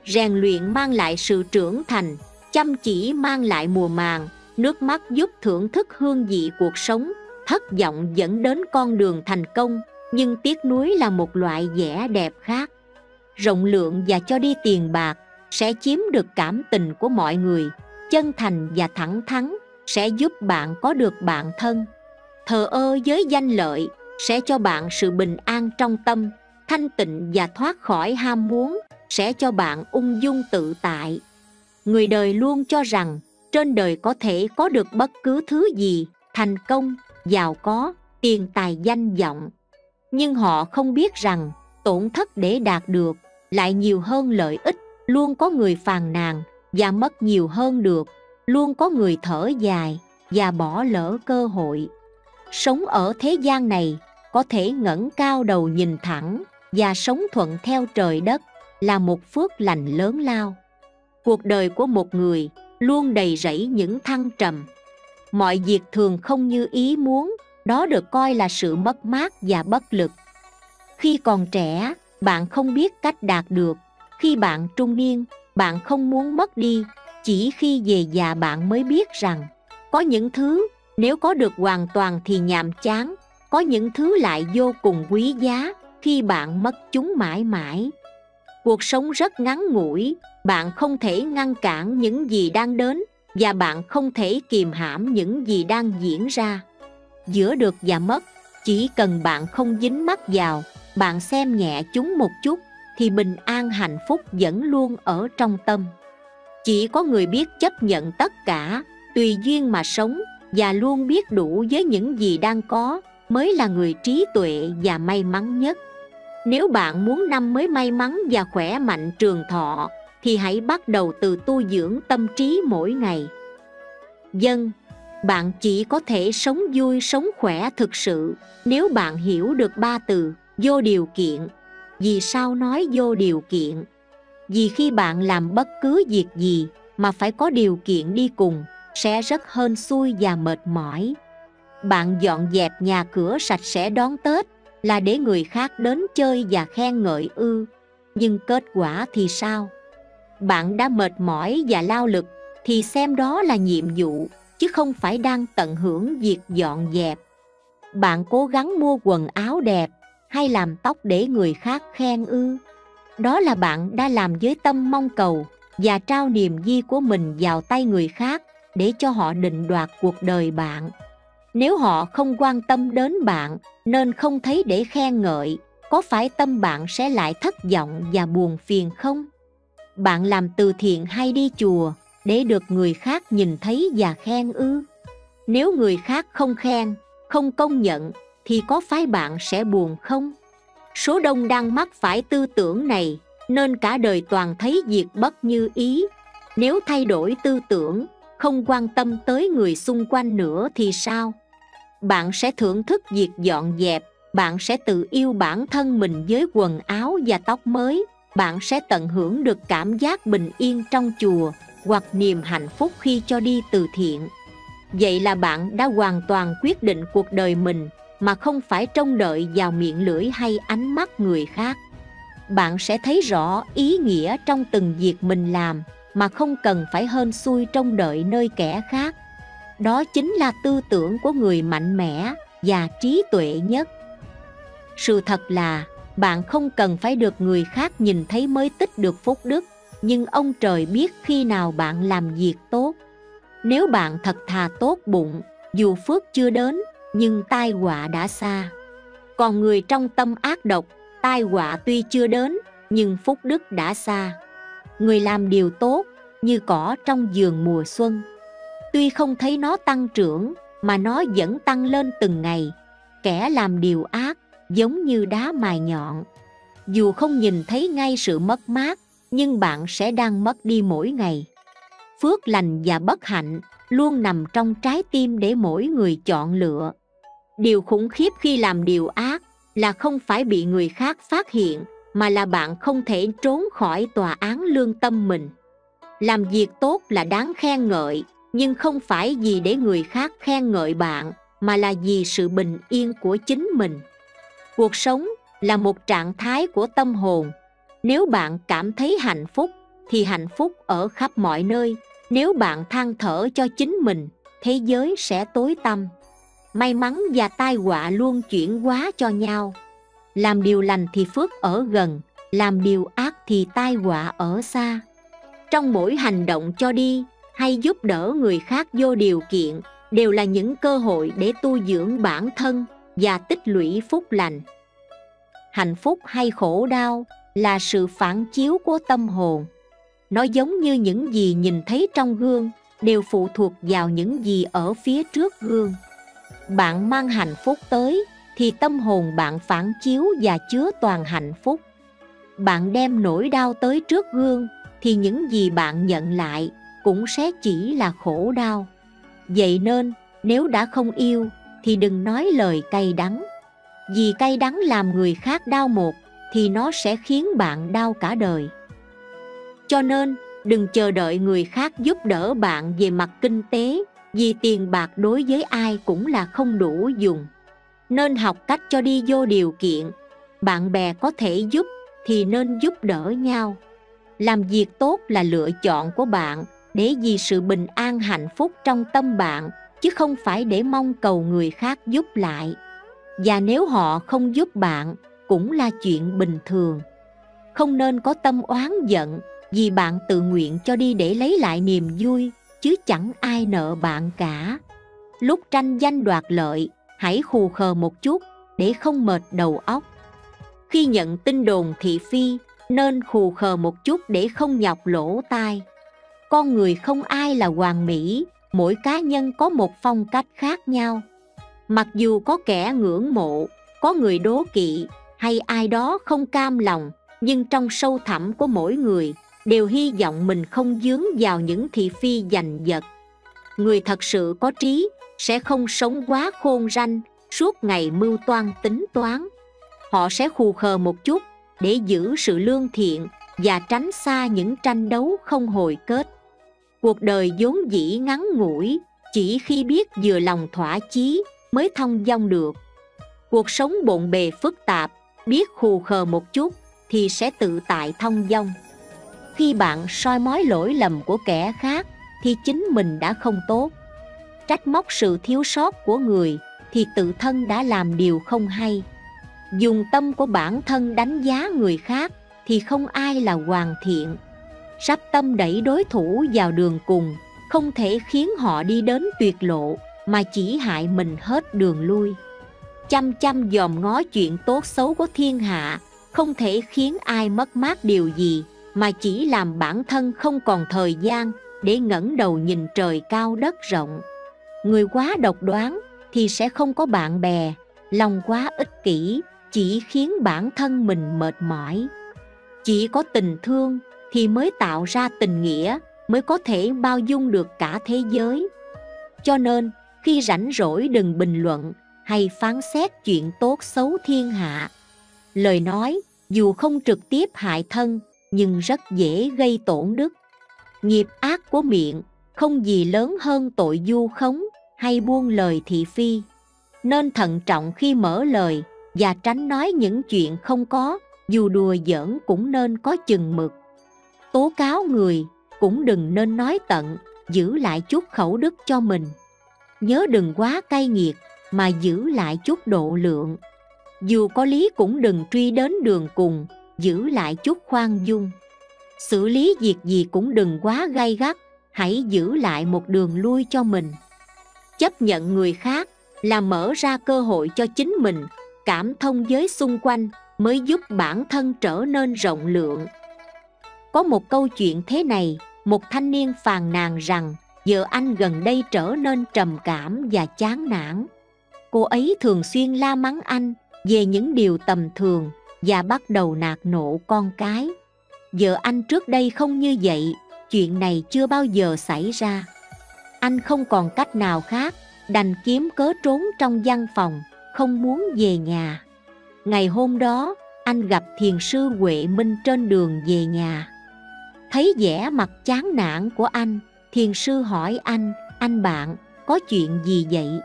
[SPEAKER 1] Rèn luyện mang lại sự trưởng thành, chăm chỉ mang lại mùa màng nước mắt giúp thưởng thức hương vị cuộc sống, thất vọng dẫn đến con đường thành công, nhưng tiếc nuối là một loại vẻ đẹp khác. Rộng lượng và cho đi tiền bạc sẽ chiếm được cảm tình của mọi người, chân thành và thẳng thắn sẽ giúp bạn có được bạn thân. Thờ ơ với danh lợi sẽ cho bạn sự bình an trong tâm, thanh tịnh và thoát khỏi ham muốn sẽ cho bạn ung dung tự tại. Người đời luôn cho rằng trên đời có thể có được bất cứ thứ gì, thành công, giàu có, tiền tài danh vọng. Nhưng họ không biết rằng, tổn thất để đạt được lại nhiều hơn lợi ích. Luôn có người phàn nàn và mất nhiều hơn được. Luôn có người thở dài và bỏ lỡ cơ hội. Sống ở thế gian này có thể ngẩng cao đầu nhìn thẳng và sống thuận theo trời đất là một phước lành lớn lao. Cuộc đời của một người luôn đầy rẫy những thăng trầm. Mọi việc thường không như ý muốn, đó được coi là sự mất mát và bất lực. Khi còn trẻ, bạn không biết cách đạt được. Khi bạn trung niên, bạn không muốn mất đi, chỉ khi về già bạn mới biết rằng, có những thứ, nếu có được hoàn toàn thì nhàm chán, có những thứ lại vô cùng quý giá khi bạn mất chúng mãi mãi cuộc sống rất ngắn ngủi, bạn không thể ngăn cản những gì đang đến và bạn không thể kìm hãm những gì đang diễn ra. Giữa được và mất, chỉ cần bạn không dính mắc vào, bạn xem nhẹ chúng một chút thì bình an hạnh phúc vẫn luôn ở trong tâm. Chỉ có người biết chấp nhận tất cả, tùy duyên mà sống và luôn biết đủ với những gì đang có mới là người trí tuệ và may mắn nhất nếu bạn muốn năm mới may mắn và khỏe mạnh trường thọ, thì hãy bắt đầu từ tu dưỡng tâm trí mỗi ngày. Dân, bạn chỉ có thể sống vui, sống khỏe thực sự. Nếu bạn hiểu được ba từ, vô điều kiện. Vì sao nói vô điều kiện? Vì khi bạn làm bất cứ việc gì mà phải có điều kiện đi cùng, sẽ rất hên xui và mệt mỏi. Bạn dọn dẹp nhà cửa sạch sẽ đón tết là để người khác đến chơi và khen ngợi ư. Nhưng kết quả thì sao? Bạn đã mệt mỏi và lao lực, thì xem đó là nhiệm vụ, chứ không phải đang tận hưởng việc dọn dẹp. Bạn cố gắng mua quần áo đẹp, hay làm tóc để người khác khen ư? Đó là bạn đã làm với tâm mong cầu và trao niềm di của mình vào tay người khác để cho họ định đoạt cuộc đời bạn nếu họ không quan tâm đến bạn, nên không thấy để khen ngợi, có phải tâm bạn sẽ lại thất vọng và buồn phiền không? Bạn làm từ thiện hay đi chùa, để được người khác nhìn thấy và khen ư? Nếu người khác không khen, không công nhận, thì có phải bạn sẽ buồn không? Số đông đang mắc phải tư tưởng này, nên cả đời toàn thấy việc bất như ý. Nếu thay đổi tư tưởng, không quan tâm tới người xung quanh nữa thì sao? Bạn sẽ thưởng thức việc dọn dẹp, bạn sẽ tự yêu bản thân mình với quần áo và tóc mới, bạn sẽ tận hưởng được cảm giác bình yên trong chùa hoặc niềm hạnh phúc khi cho đi từ thiện. Vậy là bạn đã hoàn toàn quyết định cuộc đời mình mà không phải trông đợi vào miệng lưỡi hay ánh mắt người khác. Bạn sẽ thấy rõ ý nghĩa trong từng việc mình làm mà không cần phải hên xui trông đợi nơi kẻ khác đó chính là tư tưởng của người mạnh mẽ và trí tuệ nhất. Sự thật là, bạn không cần phải được người khác nhìn thấy mới tích được phúc đức, nhưng ông trời biết khi nào bạn làm việc tốt. Nếu bạn thật thà tốt bụng, dù phước chưa đến, nhưng tai họa đã xa. Còn người trong tâm ác độc, tai họa tuy chưa đến, nhưng phúc đức đã xa. Người làm điều tốt, như cỏ trong vườn mùa xuân tuy không thấy nó tăng trưởng, mà nó vẫn tăng lên từng ngày. Kẻ làm điều ác, giống như đá mài nhọn. Dù không nhìn thấy ngay sự mất mát, nhưng bạn sẽ đang mất đi mỗi ngày. Phước lành và bất hạnh luôn nằm trong trái tim để mỗi người chọn lựa. Điều khủng khiếp khi làm điều ác là không phải bị người khác phát hiện, mà là bạn không thể trốn khỏi tòa án lương tâm mình. Làm việc tốt là đáng khen ngợi nhưng không phải vì để người khác khen ngợi bạn, mà là vì sự bình yên của chính mình. Cuộc sống là một trạng thái của tâm hồn. Nếu bạn cảm thấy hạnh phúc, thì hạnh phúc ở khắp mọi nơi. Nếu bạn than thở cho chính mình, thế giới sẽ tối tăm. May mắn và tai họa luôn chuyển hóa cho nhau. Làm điều lành thì phước ở gần, làm điều ác thì tai họa ở xa. Trong mỗi hành động cho đi hay giúp đỡ người khác vô điều kiện, đều là những cơ hội để tu dưỡng bản thân và tích lũy phúc lành. Hạnh phúc hay khổ đau là sự phản chiếu của tâm hồn. Nó giống như những gì nhìn thấy trong gương, đều phụ thuộc vào những gì ở phía trước gương. Bạn mang hạnh phúc tới thì tâm hồn bạn phản chiếu và chứa toàn hạnh phúc. Bạn đem nỗi đau tới trước gương thì những gì bạn nhận lại cũng sẽ chỉ là khổ đau. Vậy nên, nếu đã không yêu, thì đừng nói lời cay đắng. Vì cay đắng làm người khác đau một, thì nó sẽ khiến bạn đau cả đời. Cho nên, đừng chờ đợi người khác giúp đỡ bạn về mặt kinh tế, vì tiền bạc đối với ai cũng là không đủ dùng. Nên học cách cho đi vô điều kiện. Bạn bè có thể giúp, thì nên giúp đỡ nhau. Làm việc tốt là lựa chọn của bạn để vì sự bình an hạnh phúc trong tâm bạn, chứ không phải để mong cầu người khác giúp lại. Và nếu họ không giúp bạn, cũng là chuyện bình thường. Không nên có tâm oán giận, vì bạn tự nguyện cho đi để lấy lại niềm vui, chứ chẳng ai nợ bạn cả. Lúc tranh danh đoạt lợi, hãy khù khờ một chút, để không mệt đầu óc. Khi nhận tin đồn thị phi, nên khù khờ một chút để không nhọc lỗ tai con người không ai là hoàn mỹ, mỗi cá nhân có một phong cách khác nhau. Mặc dù có kẻ ngưỡng mộ, có người đố kỵ, hay ai đó không cam lòng, nhưng trong sâu thẳm của mỗi người, đều hy vọng mình không dướng vào những thị phi giành giật. Người thật sự có trí, sẽ không sống quá khôn ranh, suốt ngày mưu toan tính toán. Họ sẽ khù khờ một chút, để giữ sự lương thiện và tránh xa những tranh đấu không hồi kết cuộc đời vốn dĩ ngắn ngủi, chỉ khi biết vừa lòng thỏa chí mới thông dong được. Cuộc sống bộn bề phức tạp, biết khù khờ một chút thì sẽ tự tại thông dong. Khi bạn soi mói lỗi lầm của kẻ khác thì chính mình đã không tốt. Trách móc sự thiếu sót của người thì tự thân đã làm điều không hay. Dùng tâm của bản thân đánh giá người khác thì không ai là hoàn thiện sắp tâm đẩy đối thủ vào đường cùng, không thể khiến họ đi đến tuyệt lộ, mà chỉ hại mình hết đường lui. Chăm chăm dòm ngó chuyện tốt xấu của thiên hạ, không thể khiến ai mất mát điều gì, mà chỉ làm bản thân không còn thời gian để ngẩng đầu nhìn trời cao đất rộng. Người quá độc đoán thì sẽ không có bạn bè, lòng quá ích kỷ chỉ khiến bản thân mình mệt mỏi. Chỉ có tình thương thì mới tạo ra tình nghĩa, mới có thể bao dung được cả thế giới. Cho nên, khi rảnh rỗi đừng bình luận hay phán xét chuyện tốt xấu thiên hạ. Lời nói, dù không trực tiếp hại thân, nhưng rất dễ gây tổn đức. Nghiệp ác của miệng, không gì lớn hơn tội du khống hay buông lời thị phi. Nên thận trọng khi mở lời và tránh nói những chuyện không có, dù đùa giỡn cũng nên có chừng mực tố cáo người, cũng đừng nên nói tận, giữ lại chút khẩu đức cho mình. Nhớ đừng quá cay nghiệt, mà giữ lại chút độ lượng. Dù có lý cũng đừng truy đến đường cùng, giữ lại chút khoan dung. Xử lý việc gì cũng đừng quá gay gắt, hãy giữ lại một đường lui cho mình. Chấp nhận người khác là mở ra cơ hội cho chính mình, cảm thông với xung quanh, mới giúp bản thân trở nên rộng lượng có một câu chuyện thế này, một thanh niên phàn nàn rằng vợ anh gần đây trở nên trầm cảm và chán nản. Cô ấy thường xuyên la mắng anh về những điều tầm thường và bắt đầu nạt nộ con cái. Vợ anh trước đây không như vậy, chuyện này chưa bao giờ xảy ra. Anh không còn cách nào khác, đành kiếm cớ trốn trong văn phòng, không muốn về nhà. Ngày hôm đó, anh gặp thiền sư huệ minh trên đường về nhà thấy vẻ mặt chán nản của anh, thiền sư hỏi anh anh bạn, có chuyện gì vậy?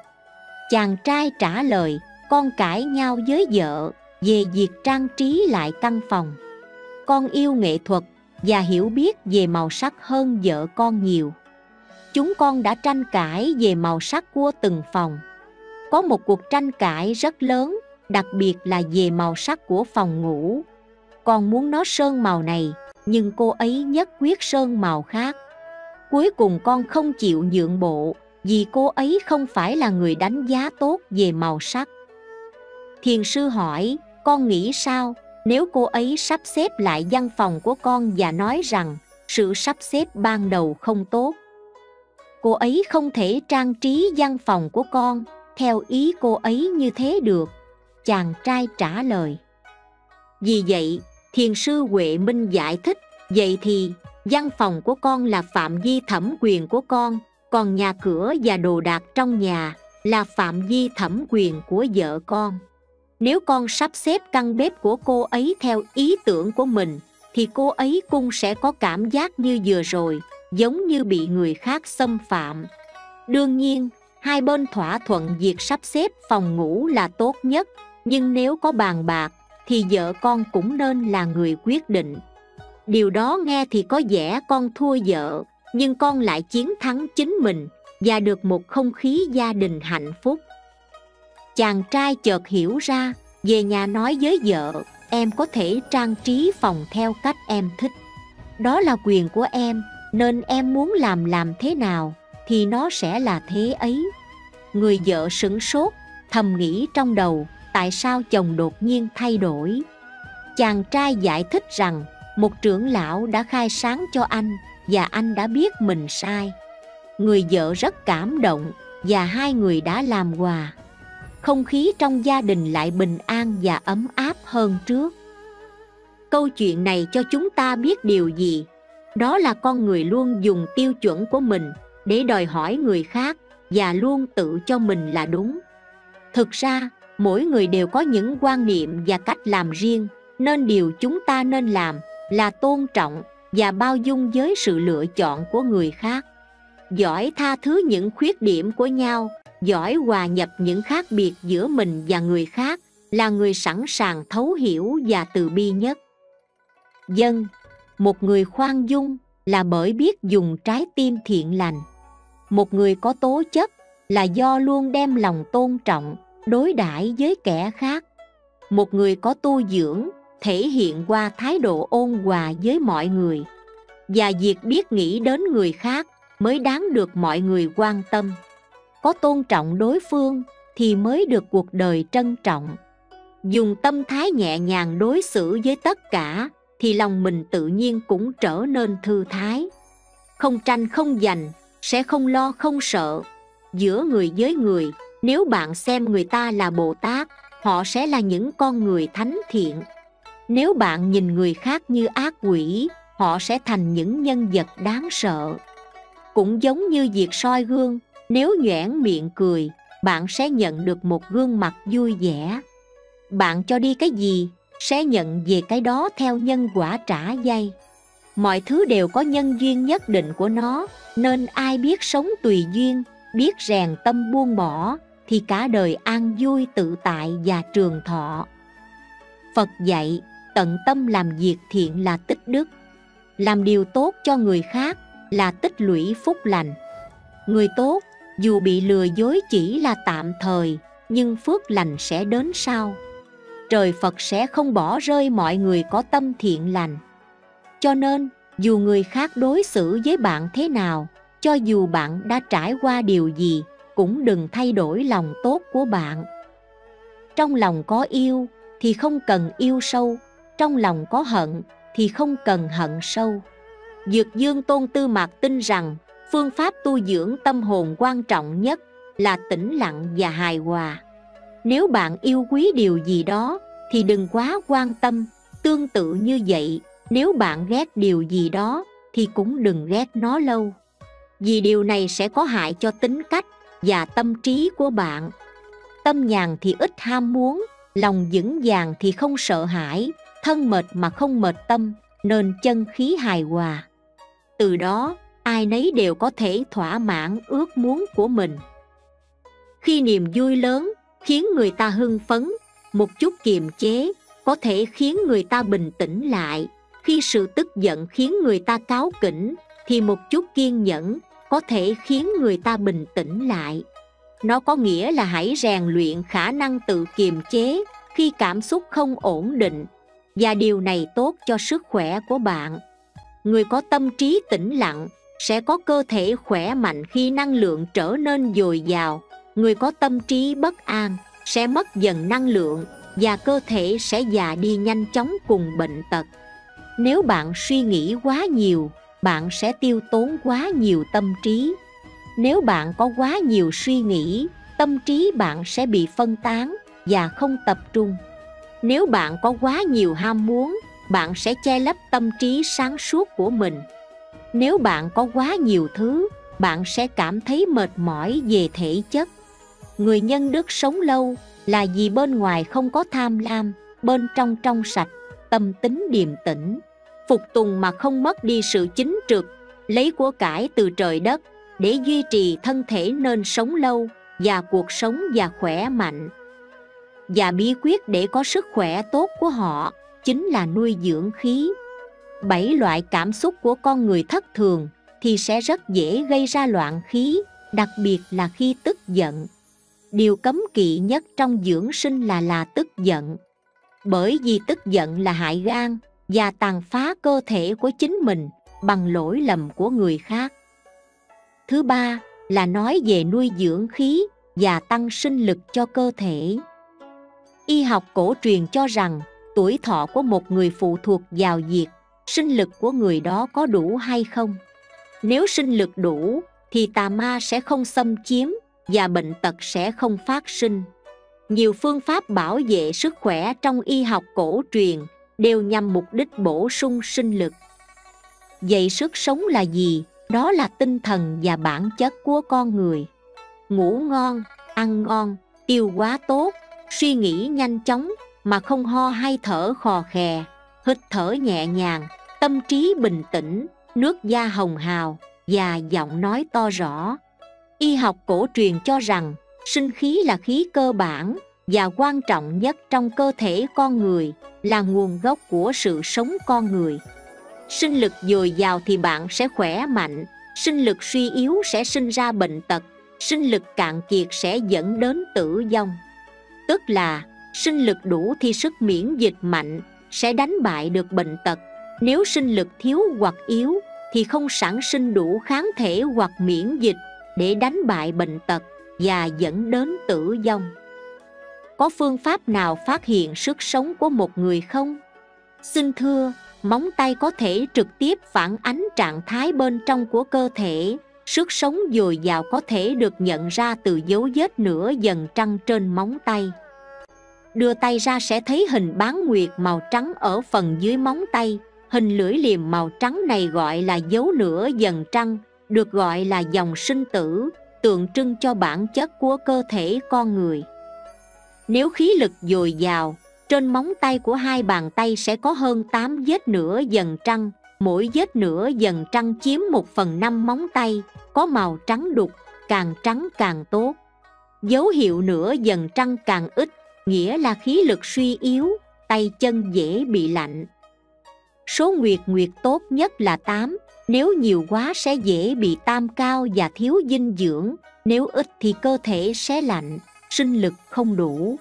[SPEAKER 1] Chàng trai trả lời, con cãi nhau với vợ, về việc trang trí lại căn phòng. Con yêu nghệ thuật và hiểu biết về màu sắc hơn vợ con nhiều. Chúng con đã tranh cãi về màu sắc của từng phòng. Có một cuộc tranh cãi rất lớn, đặc biệt là về màu sắc của phòng ngủ. Con muốn nó sơn màu này nhưng cô ấy nhất quyết sơn màu khác. Cuối cùng con không chịu nhượng bộ, vì cô ấy không phải là người đánh giá tốt về màu sắc. Thiền sư hỏi, con nghĩ sao? Nếu cô ấy sắp xếp lại văn phòng của con và nói rằng, sự sắp xếp ban đầu không tốt. Cô ấy không thể trang trí văn phòng của con, theo ý cô ấy như thế được. Chàng trai trả lời. Vì vậy thiền sư huệ minh giải thích, vậy thì, văn phòng của con là phạm vi thẩm quyền của con, còn nhà cửa và đồ đạc trong nhà là phạm vi thẩm quyền của vợ con. Nếu con sắp xếp căn bếp của cô ấy theo ý tưởng của mình, thì cô ấy cũng sẽ có cảm giác như vừa rồi, giống như bị người khác xâm phạm. Đương nhiên, hai bên thỏa thuận việc sắp xếp phòng ngủ là tốt nhất, nhưng nếu có bàn bạc thì vợ con cũng nên là người quyết định. Điều đó nghe thì có vẻ con thua vợ, nhưng con lại chiến thắng chính mình và được một không khí gia đình hạnh phúc. Chàng trai chợt hiểu ra, về nhà nói với vợ, em có thể trang trí phòng theo cách em thích. Đó là quyền của em, nên em muốn làm làm thế nào thì nó sẽ là thế ấy. Người vợ sửng sốt, thầm nghĩ trong đầu tại sao chồng đột nhiên thay đổi? Chàng trai giải thích rằng, một trưởng lão đã khai sáng cho anh, và anh đã biết mình sai. Người vợ rất cảm động, và hai người đã làm quà. Không khí trong gia đình lại bình an và ấm áp hơn trước. Câu chuyện này cho chúng ta biết điều gì? Đó là con người luôn dùng tiêu chuẩn của mình để đòi hỏi người khác, và luôn tự cho mình là đúng. Thực ra mỗi người đều có những quan niệm và cách làm riêng. Nên điều chúng ta nên làm là tôn trọng và bao dung với sự lựa chọn của người khác. Giỏi tha thứ những khuyết điểm của nhau, giỏi hòa nhập những khác biệt giữa mình và người khác là người sẵn sàng thấu hiểu và từ bi nhất. Dân, một người khoan dung là bởi biết dùng trái tim thiện lành. Một người có tố chất là do luôn đem lòng tôn trọng đối đãi với kẻ khác. Một người có tu dưỡng, thể hiện qua thái độ ôn hòa với mọi người. Và việc biết nghĩ đến người khác mới đáng được mọi người quan tâm. Có tôn trọng đối phương thì mới được cuộc đời trân trọng. Dùng tâm thái nhẹ nhàng đối xử với tất cả thì lòng mình tự nhiên cũng trở nên thư thái. Không tranh không giành, sẽ không lo không sợ. Giữa người với người nếu bạn xem người ta là bồ tát, họ sẽ là những con người thánh thiện. Nếu bạn nhìn người khác như ác quỷ, họ sẽ thành những nhân vật đáng sợ. Cũng giống như việc soi gương, nếu nhoẻn miệng cười, bạn sẽ nhận được một gương mặt vui vẻ. Bạn cho đi cái gì, sẽ nhận về cái đó theo nhân quả trả dây. Mọi thứ đều có nhân duyên nhất định của nó, nên ai biết sống tùy duyên, biết rèn tâm buông bỏ thì cả đời an vui tự tại và trường thọ. Phật dạy, tận tâm làm việc thiện là tích đức. Làm điều tốt cho người khác là tích lũy phúc lành. Người tốt, dù bị lừa dối chỉ là tạm thời, nhưng phước lành sẽ đến sau. Trời phật sẽ không bỏ rơi mọi người có tâm thiện lành. Cho nên, dù người khác đối xử với bạn thế nào, cho dù bạn đã trải qua điều gì cũng đừng thay đổi lòng tốt của bạn. Trong lòng có yêu thì không cần yêu sâu, trong lòng có hận thì không cần hận sâu. Dược dương tôn tư mạc tin rằng, phương pháp tu dưỡng tâm hồn quan trọng nhất là tĩnh lặng và hài hòa. Nếu bạn yêu quý điều gì đó, thì đừng quá quan tâm, tương tự như vậy, nếu bạn ghét điều gì đó, thì cũng đừng ghét nó lâu. Vì điều này sẽ có hại cho tính cách và tâm trí của bạn. Tâm nhàn thì ít ham muốn, lòng vững vàng thì không sợ hãi, thân mệt mà không mệt tâm, nên chân khí hài hòa. Từ đó, ai nấy đều có thể thỏa mãn ước muốn của mình. Khi niềm vui lớn, khiến người ta hưng phấn, một chút kiềm chế có thể khiến người ta bình tĩnh lại. Khi sự tức giận khiến người ta cáu kỉnh, thì một chút kiên nhẫn có thể khiến người ta bình tĩnh lại. Nó có nghĩa là hãy rèn luyện khả năng tự kiềm chế khi cảm xúc không ổn định, và điều này tốt cho sức khỏe của bạn. Người có tâm trí tĩnh lặng sẽ có cơ thể khỏe mạnh khi năng lượng trở nên dồi dào. Người có tâm trí bất an sẽ mất dần năng lượng, và cơ thể sẽ già đi nhanh chóng cùng bệnh tật. Nếu bạn suy nghĩ quá nhiều bạn sẽ tiêu tốn quá nhiều tâm trí. Nếu bạn có quá nhiều suy nghĩ, tâm trí bạn sẽ bị phân tán và không tập trung. Nếu bạn có quá nhiều ham muốn, bạn sẽ che lấp tâm trí sáng suốt của mình. Nếu bạn có quá nhiều thứ, bạn sẽ cảm thấy mệt mỏi về thể chất. Người nhân đức sống lâu là vì bên ngoài không có tham lam, bên trong trong sạch, tâm tính điềm tĩnh phục tùng mà không mất đi sự chính trực, lấy của cải từ trời đất, để duy trì thân thể nên sống lâu, và cuộc sống và khỏe mạnh. Và bí quyết để có sức khỏe tốt của họ, chính là nuôi dưỡng khí. Bảy loại cảm xúc của con người thất thường, thì sẽ rất dễ gây ra loạn khí, đặc biệt là khi tức giận. Điều cấm kỵ nhất trong dưỡng sinh là là tức giận, bởi vì tức giận là hại gan và tàn phá cơ thể của chính mình bằng lỗi lầm của người khác. Thứ ba là nói về nuôi dưỡng khí và tăng sinh lực cho cơ thể. Y học cổ truyền cho rằng tuổi thọ của một người phụ thuộc vào việc sinh lực của người đó có đủ hay không. Nếu sinh lực đủ thì tà ma sẽ không xâm chiếm và bệnh tật sẽ không phát sinh. Nhiều phương pháp bảo vệ sức khỏe trong y học cổ truyền đều nhằm mục đích bổ sung sinh lực. Vậy sức sống là gì? Đó là tinh thần và bản chất của con người. Ngủ ngon, ăn ngon, tiêu hóa tốt, suy nghĩ nhanh chóng mà không ho hay thở khò khè, hít thở nhẹ nhàng, tâm trí bình tĩnh, nước da hồng hào và giọng nói to rõ. Y học cổ truyền cho rằng sinh khí là khí cơ bản và quan trọng nhất trong cơ thể con người là nguồn gốc của sự sống con người. Sinh lực dồi dào thì bạn sẽ khỏe mạnh, sinh lực suy yếu sẽ sinh ra bệnh tật, sinh lực cạn kiệt sẽ dẫn đến tử vong. Tức là, sinh lực đủ thì sức miễn dịch mạnh sẽ đánh bại được bệnh tật. Nếu sinh lực thiếu hoặc yếu thì không sản sinh đủ kháng thể hoặc miễn dịch để đánh bại bệnh tật và dẫn đến tử vong có phương pháp nào phát hiện sức sống của một người không? Xin thưa, móng tay có thể trực tiếp phản ánh trạng thái bên trong của cơ thể. Sức sống dồi dào có thể được nhận ra từ dấu vết nửa dần trăng trên móng tay. Đưa tay ra sẽ thấy hình bán nguyệt màu trắng ở phần dưới móng tay. Hình lưỡi liềm màu trắng này gọi là dấu nửa dần trăng, được gọi là dòng sinh tử, tượng trưng cho bản chất của cơ thể con người nếu khí lực dồi dào, trên móng tay của hai bàn tay sẽ có hơn 8 vết nửa dần trăng, mỗi vết nửa dần trăng chiếm một phần năm móng tay, có màu trắng đục, càng trắng càng tốt. Dấu hiệu nửa dần trăng càng ít, nghĩa là khí lực suy yếu, tay chân dễ bị lạnh. Số nguyệt nguyệt tốt nhất là 8 nếu nhiều quá sẽ dễ bị tam cao và thiếu dinh dưỡng, nếu ít thì cơ thể sẽ lạnh sinh lực không đủ.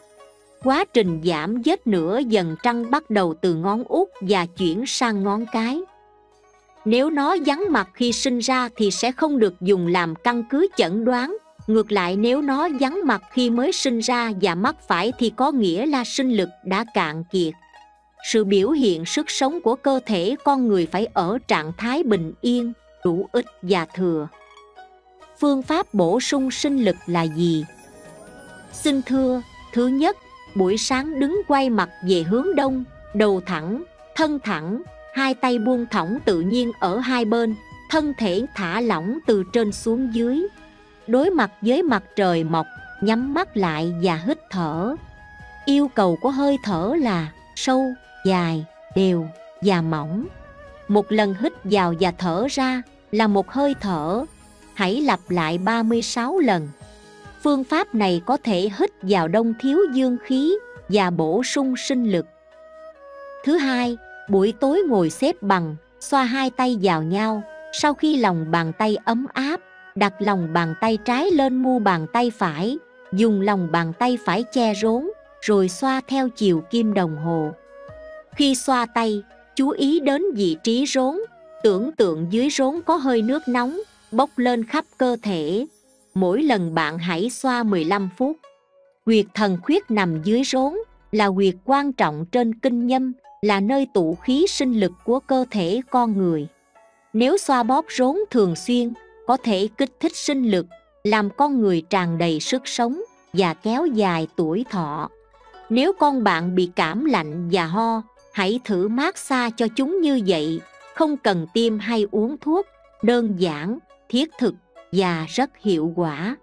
[SPEAKER 1] Quá trình giảm vết nửa dần trăng bắt đầu từ ngón út và chuyển sang ngón cái. Nếu nó vắng mặt khi sinh ra thì sẽ không được dùng làm căn cứ chẩn đoán. Ngược lại nếu nó vắng mặt khi mới sinh ra và mắc phải thì có nghĩa là sinh lực đã cạn kiệt. Sự biểu hiện sức sống của cơ thể con người phải ở trạng thái bình yên đủ ít và thừa. Phương pháp bổ sung sinh lực là gì? Xin thưa, thứ nhất, buổi sáng đứng quay mặt về hướng đông, đầu thẳng, thân thẳng, hai tay buông thõng tự nhiên ở hai bên, thân thể thả lỏng từ trên xuống dưới. Đối mặt với mặt trời mọc, nhắm mắt lại và hít thở. Yêu cầu của hơi thở là sâu, dài, đều và mỏng. Một lần hít vào và thở ra là một hơi thở. Hãy lặp lại 36 lần phương pháp này có thể hít vào đông thiếu dương khí và bổ sung sinh lực. Thứ hai, buổi tối ngồi xếp bằng, xoa hai tay vào nhau. Sau khi lòng bàn tay ấm áp, đặt lòng bàn tay trái lên mu bàn tay phải, dùng lòng bàn tay phải che rốn, rồi xoa theo chiều kim đồng hồ. Khi xoa tay, chú ý đến vị trí rốn, tưởng tượng dưới rốn có hơi nước nóng bốc lên khắp cơ thể mỗi lần bạn hãy xoa 15 phút. Quyệt thần khuyết nằm dưới rốn, là quyệt quan trọng trên kinh nhâm, là nơi tụ khí sinh lực của cơ thể con người. Nếu xoa bóp rốn thường xuyên, có thể kích thích sinh lực, làm con người tràn đầy sức sống và kéo dài tuổi thọ. Nếu con bạn bị cảm lạnh và ho, hãy thử mát xa cho chúng như vậy, không cần tiêm hay uống thuốc đơn giản, thiết thực và rất hiệu quả.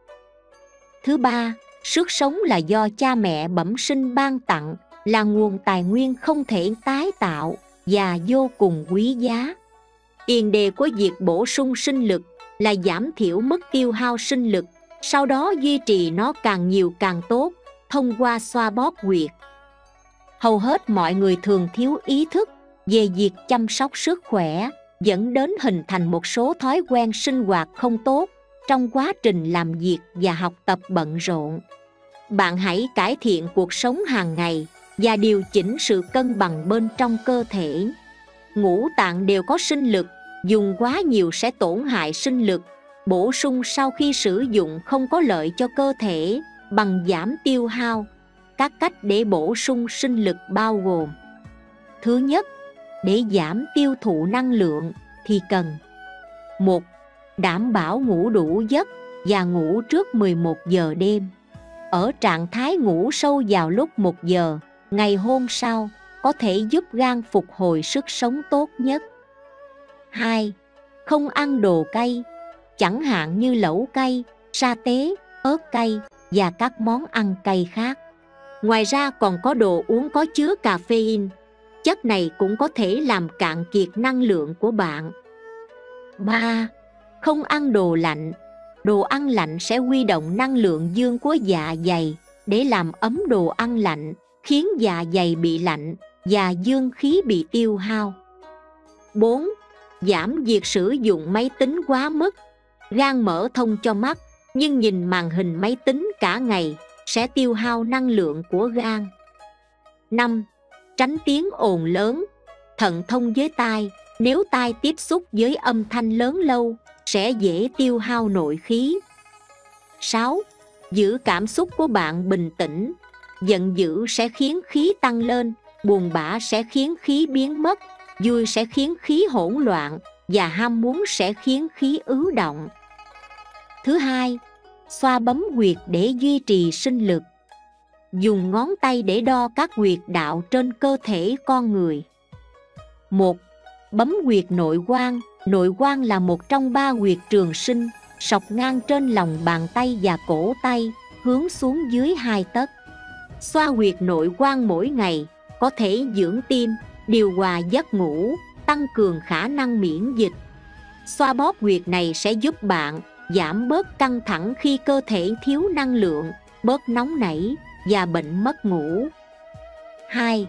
[SPEAKER 1] Thứ ba, sức sống là do cha mẹ bẩm sinh ban tặng, là nguồn tài nguyên không thể tái tạo và vô cùng quý giá. Tiền đề của việc bổ sung sinh lực là giảm thiểu mức tiêu hao sinh lực, sau đó duy trì nó càng nhiều càng tốt thông qua xoa bóp huyệt. Hầu hết mọi người thường thiếu ý thức về việc chăm sóc sức khỏe dẫn đến hình thành một số thói quen sinh hoạt không tốt trong quá trình làm việc và học tập bận rộn. Bạn hãy cải thiện cuộc sống hàng ngày và điều chỉnh sự cân bằng bên trong cơ thể. Ngũ tạng đều có sinh lực, dùng quá nhiều sẽ tổn hại sinh lực. Bổ sung sau khi sử dụng không có lợi cho cơ thể, bằng giảm tiêu hao. Các cách để bổ sung sinh lực bao gồm thứ nhất để giảm tiêu thụ năng lượng thì cần một đảm bảo ngủ đủ giấc và ngủ trước 11 giờ đêm ở trạng thái ngủ sâu vào lúc 1 giờ ngày hôm sau có thể giúp gan phục hồi sức sống tốt nhất 2. Không ăn đồ cay, chẳng hạn như lẩu cay, sa tế, ớt cay và các món ăn cay khác. Ngoài ra còn có đồ uống có chứa caffeine. Chất này cũng có thể làm cạn kiệt năng lượng của bạn. 3. Không ăn đồ lạnh. Đồ ăn lạnh sẽ huy động năng lượng dương của dạ dày để làm ấm đồ ăn lạnh, khiến dạ dày bị lạnh và dương khí bị tiêu hao. 4 giảm việc sử dụng máy tính quá mức gan mở thông cho mắt nhưng nhìn màn hình máy tính cả ngày sẽ tiêu hao năng lượng của gan 5. Tránh tiếng ồn lớn. Thận thông với tai, Nếu tai tiếp xúc với âm thanh lớn lâu, Sẽ dễ tiêu hao nội khí. 6. Giữ cảm xúc của bạn bình tĩnh. Giận dữ sẽ khiến khí tăng lên, Buồn bã sẽ khiến khí biến mất, vui sẽ khiến khí hỗn loạn, và ham muốn sẽ khiến khí ứ động. Thứ hai, xoa bấm huyệt để duy trì sinh lực dùng ngón tay để đo các huyệt đạo trên cơ thể con người. Một, bấm huyệt nội quan nội quan là một trong ba huyệt trường sinh, sọc ngang trên lòng bàn tay và cổ tay, hướng xuống dưới hai tấc. Xoa huyệt nội quan mỗi ngày, có thể dưỡng tim, điều hòa giấc ngủ, tăng cường khả năng miễn dịch. Xoa bóp huyệt này sẽ giúp bạn giảm bớt căng thẳng khi cơ thể thiếu năng lượng, bớt nóng nảy và bệnh mất ngủ. 2.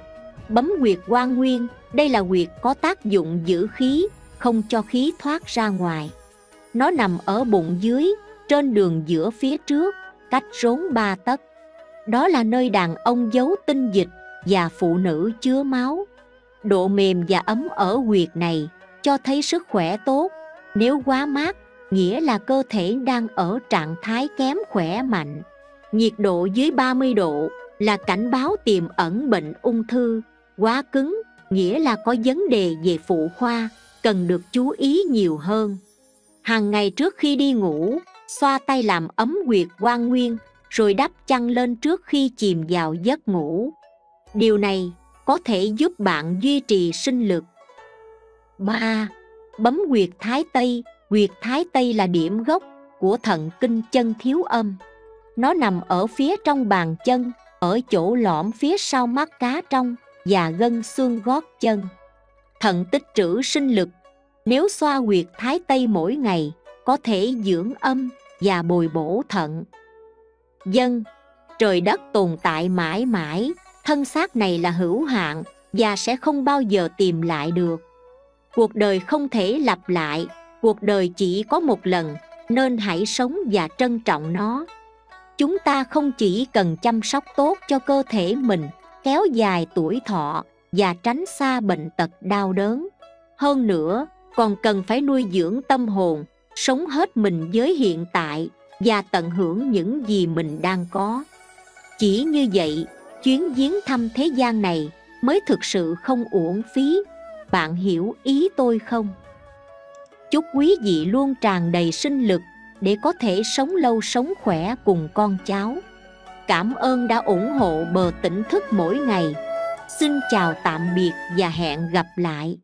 [SPEAKER 1] Bấm huyệt quan nguyên. Đây là huyệt có tác dụng giữ khí, Không cho khí thoát ra ngoài. Nó nằm ở bụng dưới, Trên đường giữa phía trước, Cách rốn ba tấc. Đó là nơi đàn ông giấu tinh dịch Và phụ nữ chứa máu. Độ mềm và ấm ở huyệt này cho thấy sức khỏe tốt. Nếu quá mát, nghĩa là cơ thể đang ở trạng thái kém khỏe mạnh nhiệt độ dưới 30 độ là cảnh báo tiềm ẩn bệnh ung thư. Quá cứng, nghĩa là có vấn đề về phụ khoa, cần được chú ý nhiều hơn. Hàng ngày trước khi đi ngủ, xoa tay làm ấm huyệt quan nguyên, rồi đắp chăn lên trước khi chìm vào giấc ngủ. Điều này có thể giúp bạn duy trì sinh lực. 3. Bấm huyệt thái tây. Huyệt thái tây là điểm gốc của thận kinh chân thiếu âm nó nằm ở phía trong bàn chân, ở chỗ lõm phía sau mắt cá trong và gân xương gót chân. Thận tích trữ sinh lực, nếu xoa huyệt thái tây mỗi ngày, có thể dưỡng âm và bồi bổ thận. Dân, trời đất tồn tại mãi mãi, thân xác này là hữu hạn và sẽ không bao giờ tìm lại được. Cuộc đời không thể lặp lại, cuộc đời chỉ có một lần, nên hãy sống và trân trọng nó chúng ta không chỉ cần chăm sóc tốt cho cơ thể mình, kéo dài tuổi thọ và tránh xa bệnh tật đau đớn. Hơn nữa, còn cần phải nuôi dưỡng tâm hồn, sống hết mình với hiện tại và tận hưởng những gì mình đang có. Chỉ như vậy, chuyến viếng thăm thế gian này mới thực sự không uổng phí. Bạn hiểu ý tôi không? Chúc quý vị luôn tràn đầy sinh lực để có thể sống lâu sống khỏe cùng con cháu. Cảm ơn đã ủng hộ bờ tỉnh thức mỗi ngày. Xin chào tạm biệt và hẹn gặp lại.